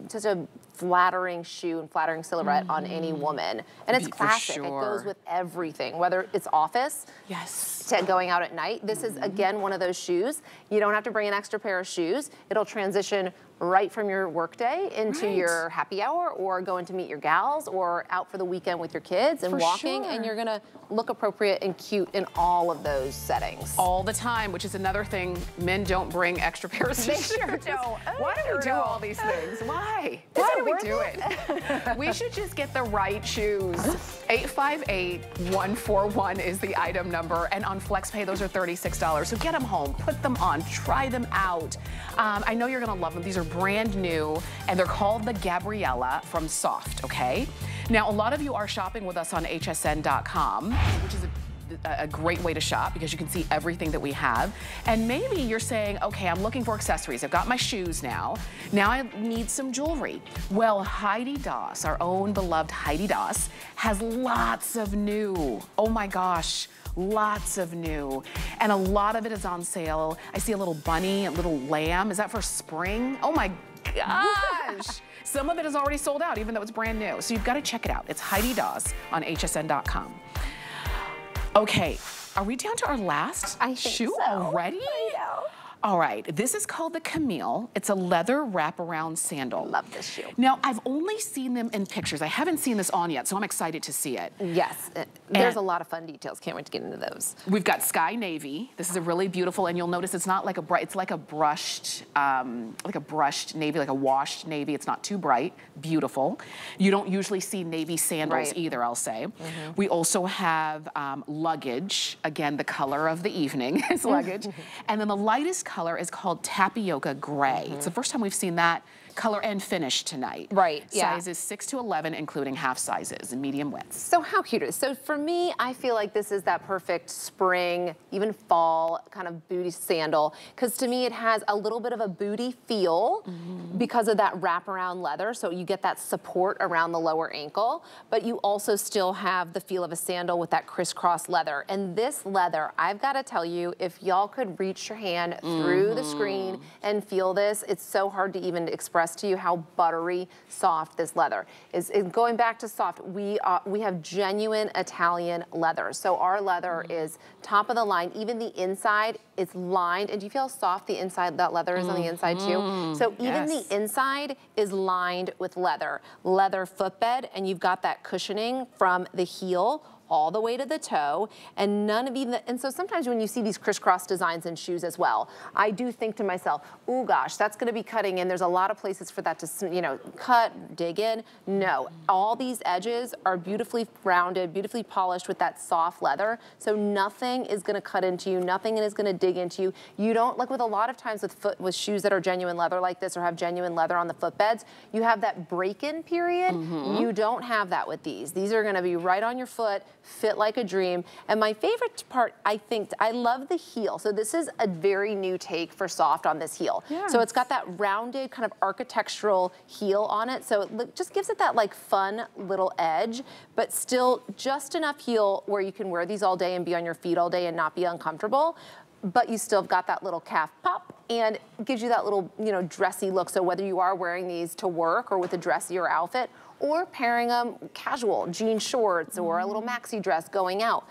such a flattering shoe and flattering silhouette on any mm-hmm. woman, and it's For classic. It goes with everything, whether it's office Yes. to going out at night. This is mm-hmm. again one of those shoes. You don't have to bring an extra pair of shoes. It'll transition right from your workday into Right. your happy hour or going to meet your gals or out for the weekend with your kids and For walking and you're gonna look appropriate and cute in all of those settings. all the time, which is another thing. Men don't bring extra pairs of shoes. sure don't. Why do we do all these things? Why? Why it do we do it? we should just get the right shoes. 858-141 is the item number, and on FlexPay, those are $36. So get them home, put them on, try them out. Um, I know you're gonna love them. These are brand new, and they're called the Gabriella from Sofft, okay? Now, a lot of you are shopping with us on hsn.com, which is a a great way to shop because you can see everything that we have. And maybe you're saying, okay, I'm looking for accessories. I've got my shoes now. Now I need some jewelry. Well, Heidi Daus, our own beloved Heidi Daus, has lots of new. Oh my gosh lots of new. And a lot of it is on sale. I see a little bunny, a little lamb. Is that for spring? Oh my gosh. Some of it is already sold out, even though it's brand new. So you've got to check it out. It's Heidi Daus on hsn.com. Okay, are we down to our last I shoe so. already? All right, this is called the Camille. It's a leather wraparound sandal. Love this shoe. Now, I've only seen them in pictures. I haven't seen this on yet, so I'm excited to see it. Yes, uh, there's a lot of fun details. Can't wait to get into those. We've got sky navy. This is a really beautiful, and you'll notice it's not like a bright, it's like a brushed, um, like a brushed navy, like a washed navy. It's not too bright, beautiful. You don't usually see navy sandals Right. either, I'll say. We also have um, luggage. Again, the color of the evening is luggage. and then the lightest color is called tapioca gray. It's the mm-hmm. first time we've seen that color and finish tonight. Right, yeah. Sizes 6 to 11, including half sizes and medium widths. So how cute is So for me, I feel like this is that perfect spring, even fall kind of booty sandal. Because to me, it has a little bit of a booty feel mm-hmm. because of that wraparound leather. So you get that support around the lower ankle, but you also still have the feel of a sandal with that crisscross leather. And this leather, I've got to tell you, if y'all could reach your hand through the screen mm-hmm. and feel this, it's so hard to even express to you how buttery soft this leather is. is going back to Sofft, we uh, we have genuine Italian leather. So our leather is top of the line. Even the inside is lined. And do you feel soft the inside that leather is on the inside too? So even yes. the inside is lined with leather, leather footbed, and you've got that cushioning from the heel all the way to the toe and none of even and so sometimes when you see these crisscross designs in shoes as well i do think to myself oh gosh that's going to be cutting in there's a lot of places for that to you know cut dig in. No all these edges are beautifully rounded beautifully polished with that soft leather so nothing is going to cut into you nothing is going to dig into you. You don't like with a lot of times with foot with shoes that are genuine leather like this or have genuine leather on the footbeds you have that break-in period. Mm-hmm. You don't have that with these. These are going to be right on your foot fit like a dream. And my favorite part, I think, I love the heel. So this is a very new take for Sofft on this heel. So it's got that rounded kind of architectural heel on it. So it just gives it that like fun little edge, but still just enough heel where you can wear these all day and be on your feet all day and not be uncomfortable. But you still have got that little calf pop and gives you that little, you know, dressy look. So whether you are wearing these to work or with a dressier outfit, or pairing them casual, jean shorts or a little maxi dress going out.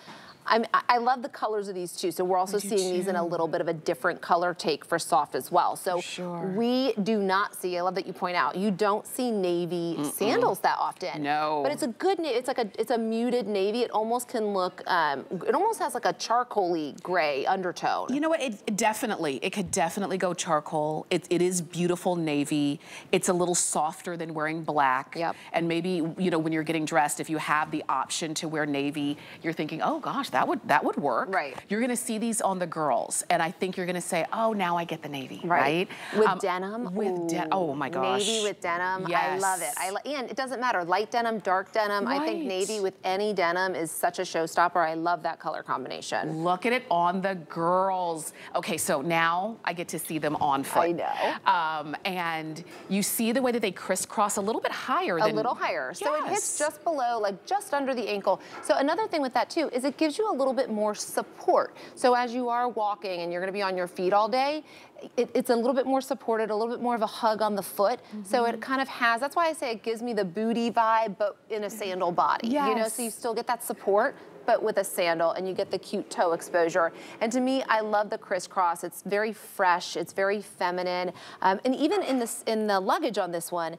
I'm, I- I love the colors of these too. So we're also seeing these in a little bit of a different color take for Sofft as well. So Sure. we do not see, I love that you point out, you don't see navy sandals that often. No. But it's a good, it's like a, it's a muted navy. It almost can look, um, it almost has like a charcoaly gray undertone. You know what? It, it definitely, it could definitely go charcoal. It, it is beautiful navy. It's a little softer than wearing black. Yep. And maybe you know when you're getting dressed, if you have the option to wear navy, you're thinking, oh gosh, that would that would work. Right. You're gonna see these on the girls, and I think you're gonna say, oh, now I get the navy. Right. With Um, denim. With denim. Oh my gosh. Navy with denim. I love it. Yes. I and it doesn't matter. Light denim, dark denim. I think navy with any denim is such a showstopper. I love that color combination. Look at it on the girls. Okay, so now I get to see them on foot. I know. Um, and you see the way that they crisscross a little bit higher A than little higher. So it hits just below, like just under the ankle. So another thing with that too is it gives you a little bit more support. So as you are walking and you're gonna be on your feet all day, it, it's a little bit more supported, a little bit more of a hug on the foot. So Mm-hmm. it kind of has, that's why I say it gives me the booty vibe, but in a sandal body. You know, so you still get that support, but with a sandal and you get the cute toe exposure. And to me, I love the crisscross. It's very fresh, it's very feminine. Um, and even in this in the luggage on this one,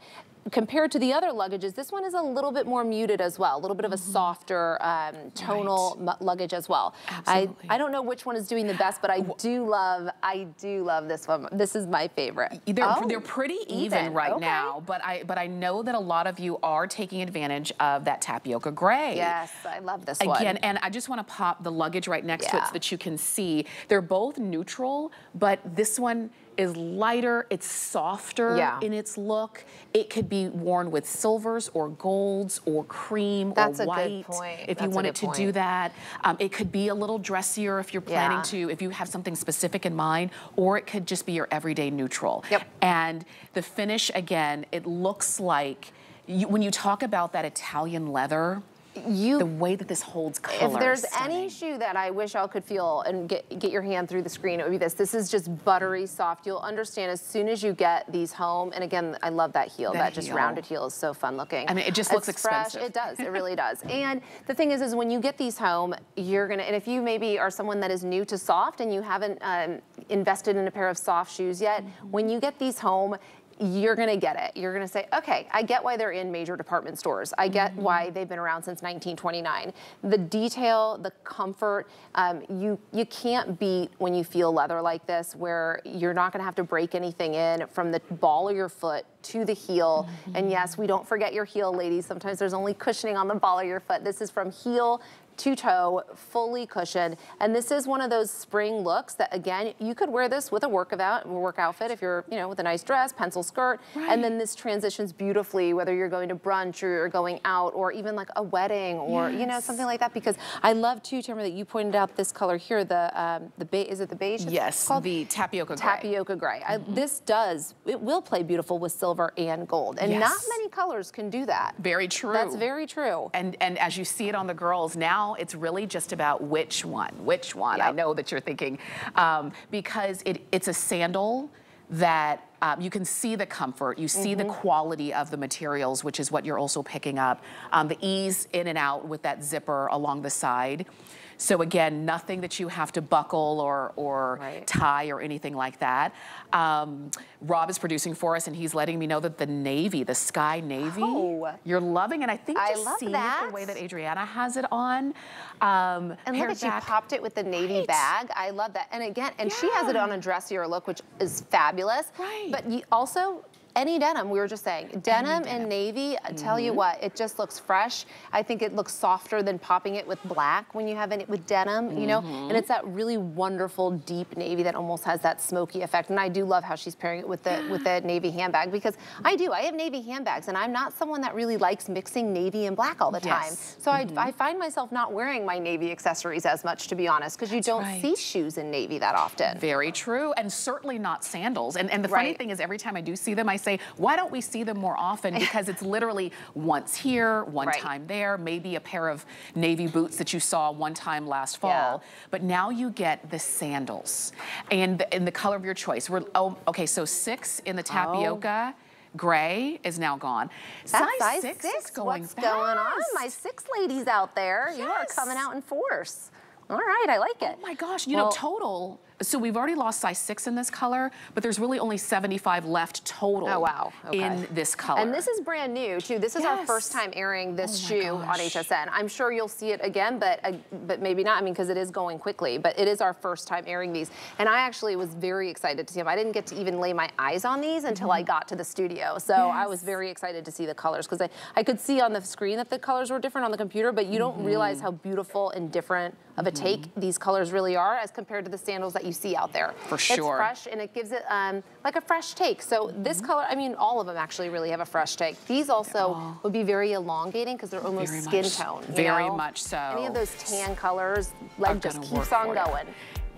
compared to the other luggages, this one is a little bit more muted as well, a little bit of a softer um, tonal mu- luggage as well. Absolutely. I, I don't know which one is doing the best, but I do love, I do love this one. This is my favorite. They're, Oh, they're pretty even, right Okay. now, but I but I know that a lot of you are taking advantage of that tapioca gray. Yes, I love this one. Again, and I just want to pop the luggage right next to it so that you can see. They're both neutral, but this one is lighter, it's softer Yeah. in its look. It could be worn with silvers or golds or cream That's or a good white. point. If That's you wanted to do that. Um, it could be a little dressier if you're planning Yeah. to, if you have something specific in mind, or it could just be your everyday neutral. Yep. And the finish, again, it looks like, you, when you talk about that Italian leather, You the way that this holds color. If there's any shoe that I wish y'all could feel and get get your hand through the screen, it would be this. This is just buttery Sofft. You'll understand as soon as you get these home. And again, I love that heel. That That, just heel. rounded heel is so fun looking. I mean, it just looks It's fresh. It does. It really does. And the thing is, is when you get these home, you're gonna. And if you maybe are someone that is new to Sofft and you haven't um, invested in a pair of soft shoes yet, Mm-hmm. when you get these home. You're gonna get it. You're gonna say, okay, I get why they're in major department stores. I get Mm-hmm. why they've been around since 1929. The detail, the comfort, um, you you can't beat when you feel leather like this, where you're not gonna have to break anything in from the ball of your foot to the heel. And yes, we don't forget your heel, ladies. Sometimes there's only cushioning on the ball of your foot. This is from heel to toe, fully cushioned. And this is one of those spring looks that again, you could wear this with a work out, work outfit if you're, you know, with a nice dress, pencil skirt. And then this transitions beautifully, whether you're going to brunch or you're going out or even like a wedding or, you know, something like that. Because I love too, Tamara, that you pointed out this color here, the, um, the beige, is it the beige? it's Yes, called? the tapioca gray. Tapioca gray. I, this does, it will play beautiful with silver and gold. And not many colors can do that. Very true. That's very true. And and as you see it on the girls now, it's really just about which one, which one. I know that you're thinking, um, because it, it's a sandal that um, you can see the comfort, you see the Mm-hmm. quality of the materials, which is what you're also picking up. Um, the ease in and out with that zipper along the side. So again, nothing that you have to buckle or, or Right. tie or anything like that. Um, Rob is producing for us and he's letting me know that the navy, the sky navy, Oh. you're loving it. I think I just love that. the way that Adriana has it on. Um, And look at back. popped it with the navy Right. bag. I love that. And again, and she has it on a dressier look, which is fabulous. Right. But you also any denim, we were just saying, denim, denim. and navy, tell Mm-hmm. you what, it just looks fresh. I think it looks softer than popping it with black when you have it with denim, you know? Mm-hmm. And it's that really wonderful deep navy that almost has that smoky effect. And I do love how she's pairing it with the with the navy handbag because I do. I have navy handbags and I'm not someone that really likes mixing navy and black all the time. Yes. So I, I find myself not wearing my navy accessories as much, to be honest, because you don't right. see shoes in navy that often. Very true, and certainly not sandals. And, and the funny thing is, every time I do see them, I say, why don't we see them more often? Because it's literally once here, one Right. time there, maybe a pair of navy boots that you saw one time last fall. Yeah. But now you get the sandals and the, in the color of your choice. We're oh, okay. So six in the tapioca. Oh. Gray is now gone. That's size six, six. is going What's going on? My six ladies out there, you are coming out in force. All right, I like it. Oh my gosh, you know, total. So we've already lost size six in this color, but there's really only 75 left total Oh, wow. Okay. in this color. And this is brand new too. This is our first time airing this Oh shoe on. HSN. I'm sure you'll see it again, but uh, but maybe not. I mean, because it is going quickly. But it is our first time airing these, and I actually was very excited to see them. I didn't get to even lay my eyes on these until I got to the studio. So I was Mm-hmm. Very excited to see the colors because I, I could see on the screen that the colors were different on the computer, but you don't Mm-hmm. realize how beautiful and different of a take these colors really are as compared to the sandals that you see out there. For sure. It's fresh and it gives it um, like a fresh take. So this Mm-hmm. color, I mean, all of them actually really have a fresh take. These also would be very elongating because they're almost Very skin much- tone. very know? much so. Any of those tan colors, leg just keeps on going. you.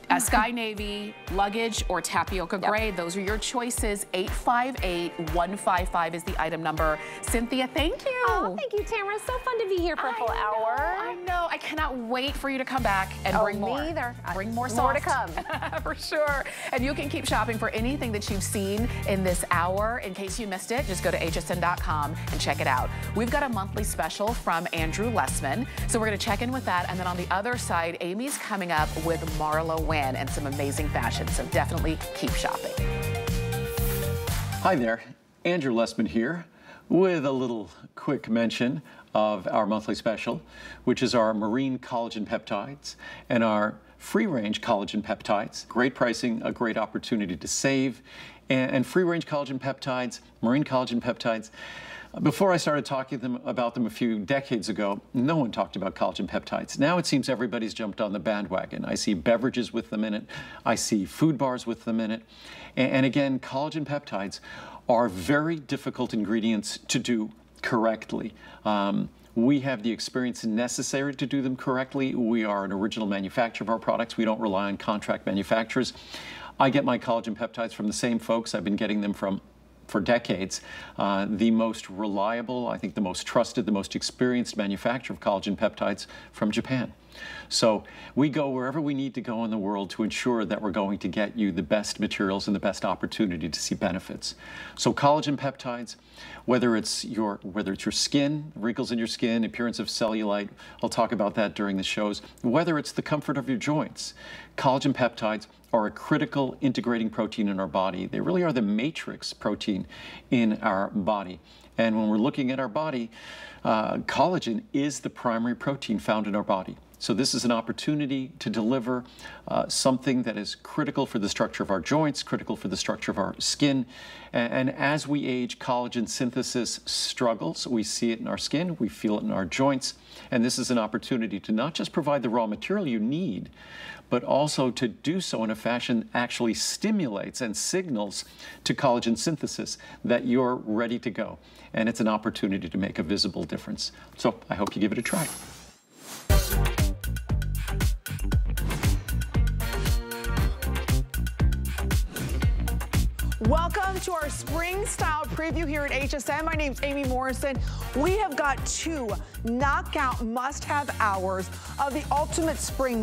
Uh, Sky Navy, luggage, or tapioca Yep. gray. Those are your choices. 858-155 is the item number. Cynthia, thank you. Oh, thank you, Tamara. So fun to be here for a full hour. I know. I cannot wait for you to come back and Oh, bring me more. either. Bring more more to Sofft. for sure. And you can keep shopping for anything that you've seen in this hour. In case you missed it, just go to hsn.com and check it out. We've got a monthly special from Andrew Lessman. So we're going to check in with that. And then on the other side, Amy's coming up with Marla Wynn and some amazing fashion. So definitely keep shopping. Hi there, Andrew Lessman here with a little quick mention of our monthly special, which is our marine collagen peptides and our free range collagen peptides. Great pricing, a great opportunity to save. And, free range collagen peptides, marine collagen peptides, Before I started talking them about them a few decades ago, no one talked about collagen peptides. Now it seems everybody's jumped on the bandwagon. I see beverages with them in it. I see food bars with them in it. And, again, collagen peptides are very difficult ingredients to do correctly. Um, we have the experience necessary to do them correctly. We are an original manufacturer of our products. We don't rely on contract manufacturers. I get my collagen peptides from the same folks. I've been getting them from for decades, uh, the most reliable, I think the most trusted, the most experienced manufacturer of collagen peptides from Japan. So we go wherever we need to go in the world to ensure that we're going to get you the best materials and the best opportunity to see benefits. So collagen peptides, whether it's your whether it's your skin, wrinkles in your skin, appearance of cellulite, I'll talk about that during the shows, whether it's the comfort of your joints, collagen peptides are a critical integrating protein in our body. They really are the matrix protein in our body. And when we're looking at our body, uh, collagen is the primary protein found in our body. So this is an opportunity to deliver uh, something that is critical for the structure of our joints, critical for the structure of our skin. And, and, as we age, collagen synthesis struggles. We see it in our skin, we feel it in our joints. And this is an opportunity to not just provide the raw material you need, but also to do so in a fashion that actually stimulates and signals to collagen synthesis that you're ready to go. And it's an opportunity to make a visible difference. So I hope you give it a try. Welcome to our spring style preview here at HSN. My name is Amy Morrison. We have got two knockout must-have hours of the ultimate spring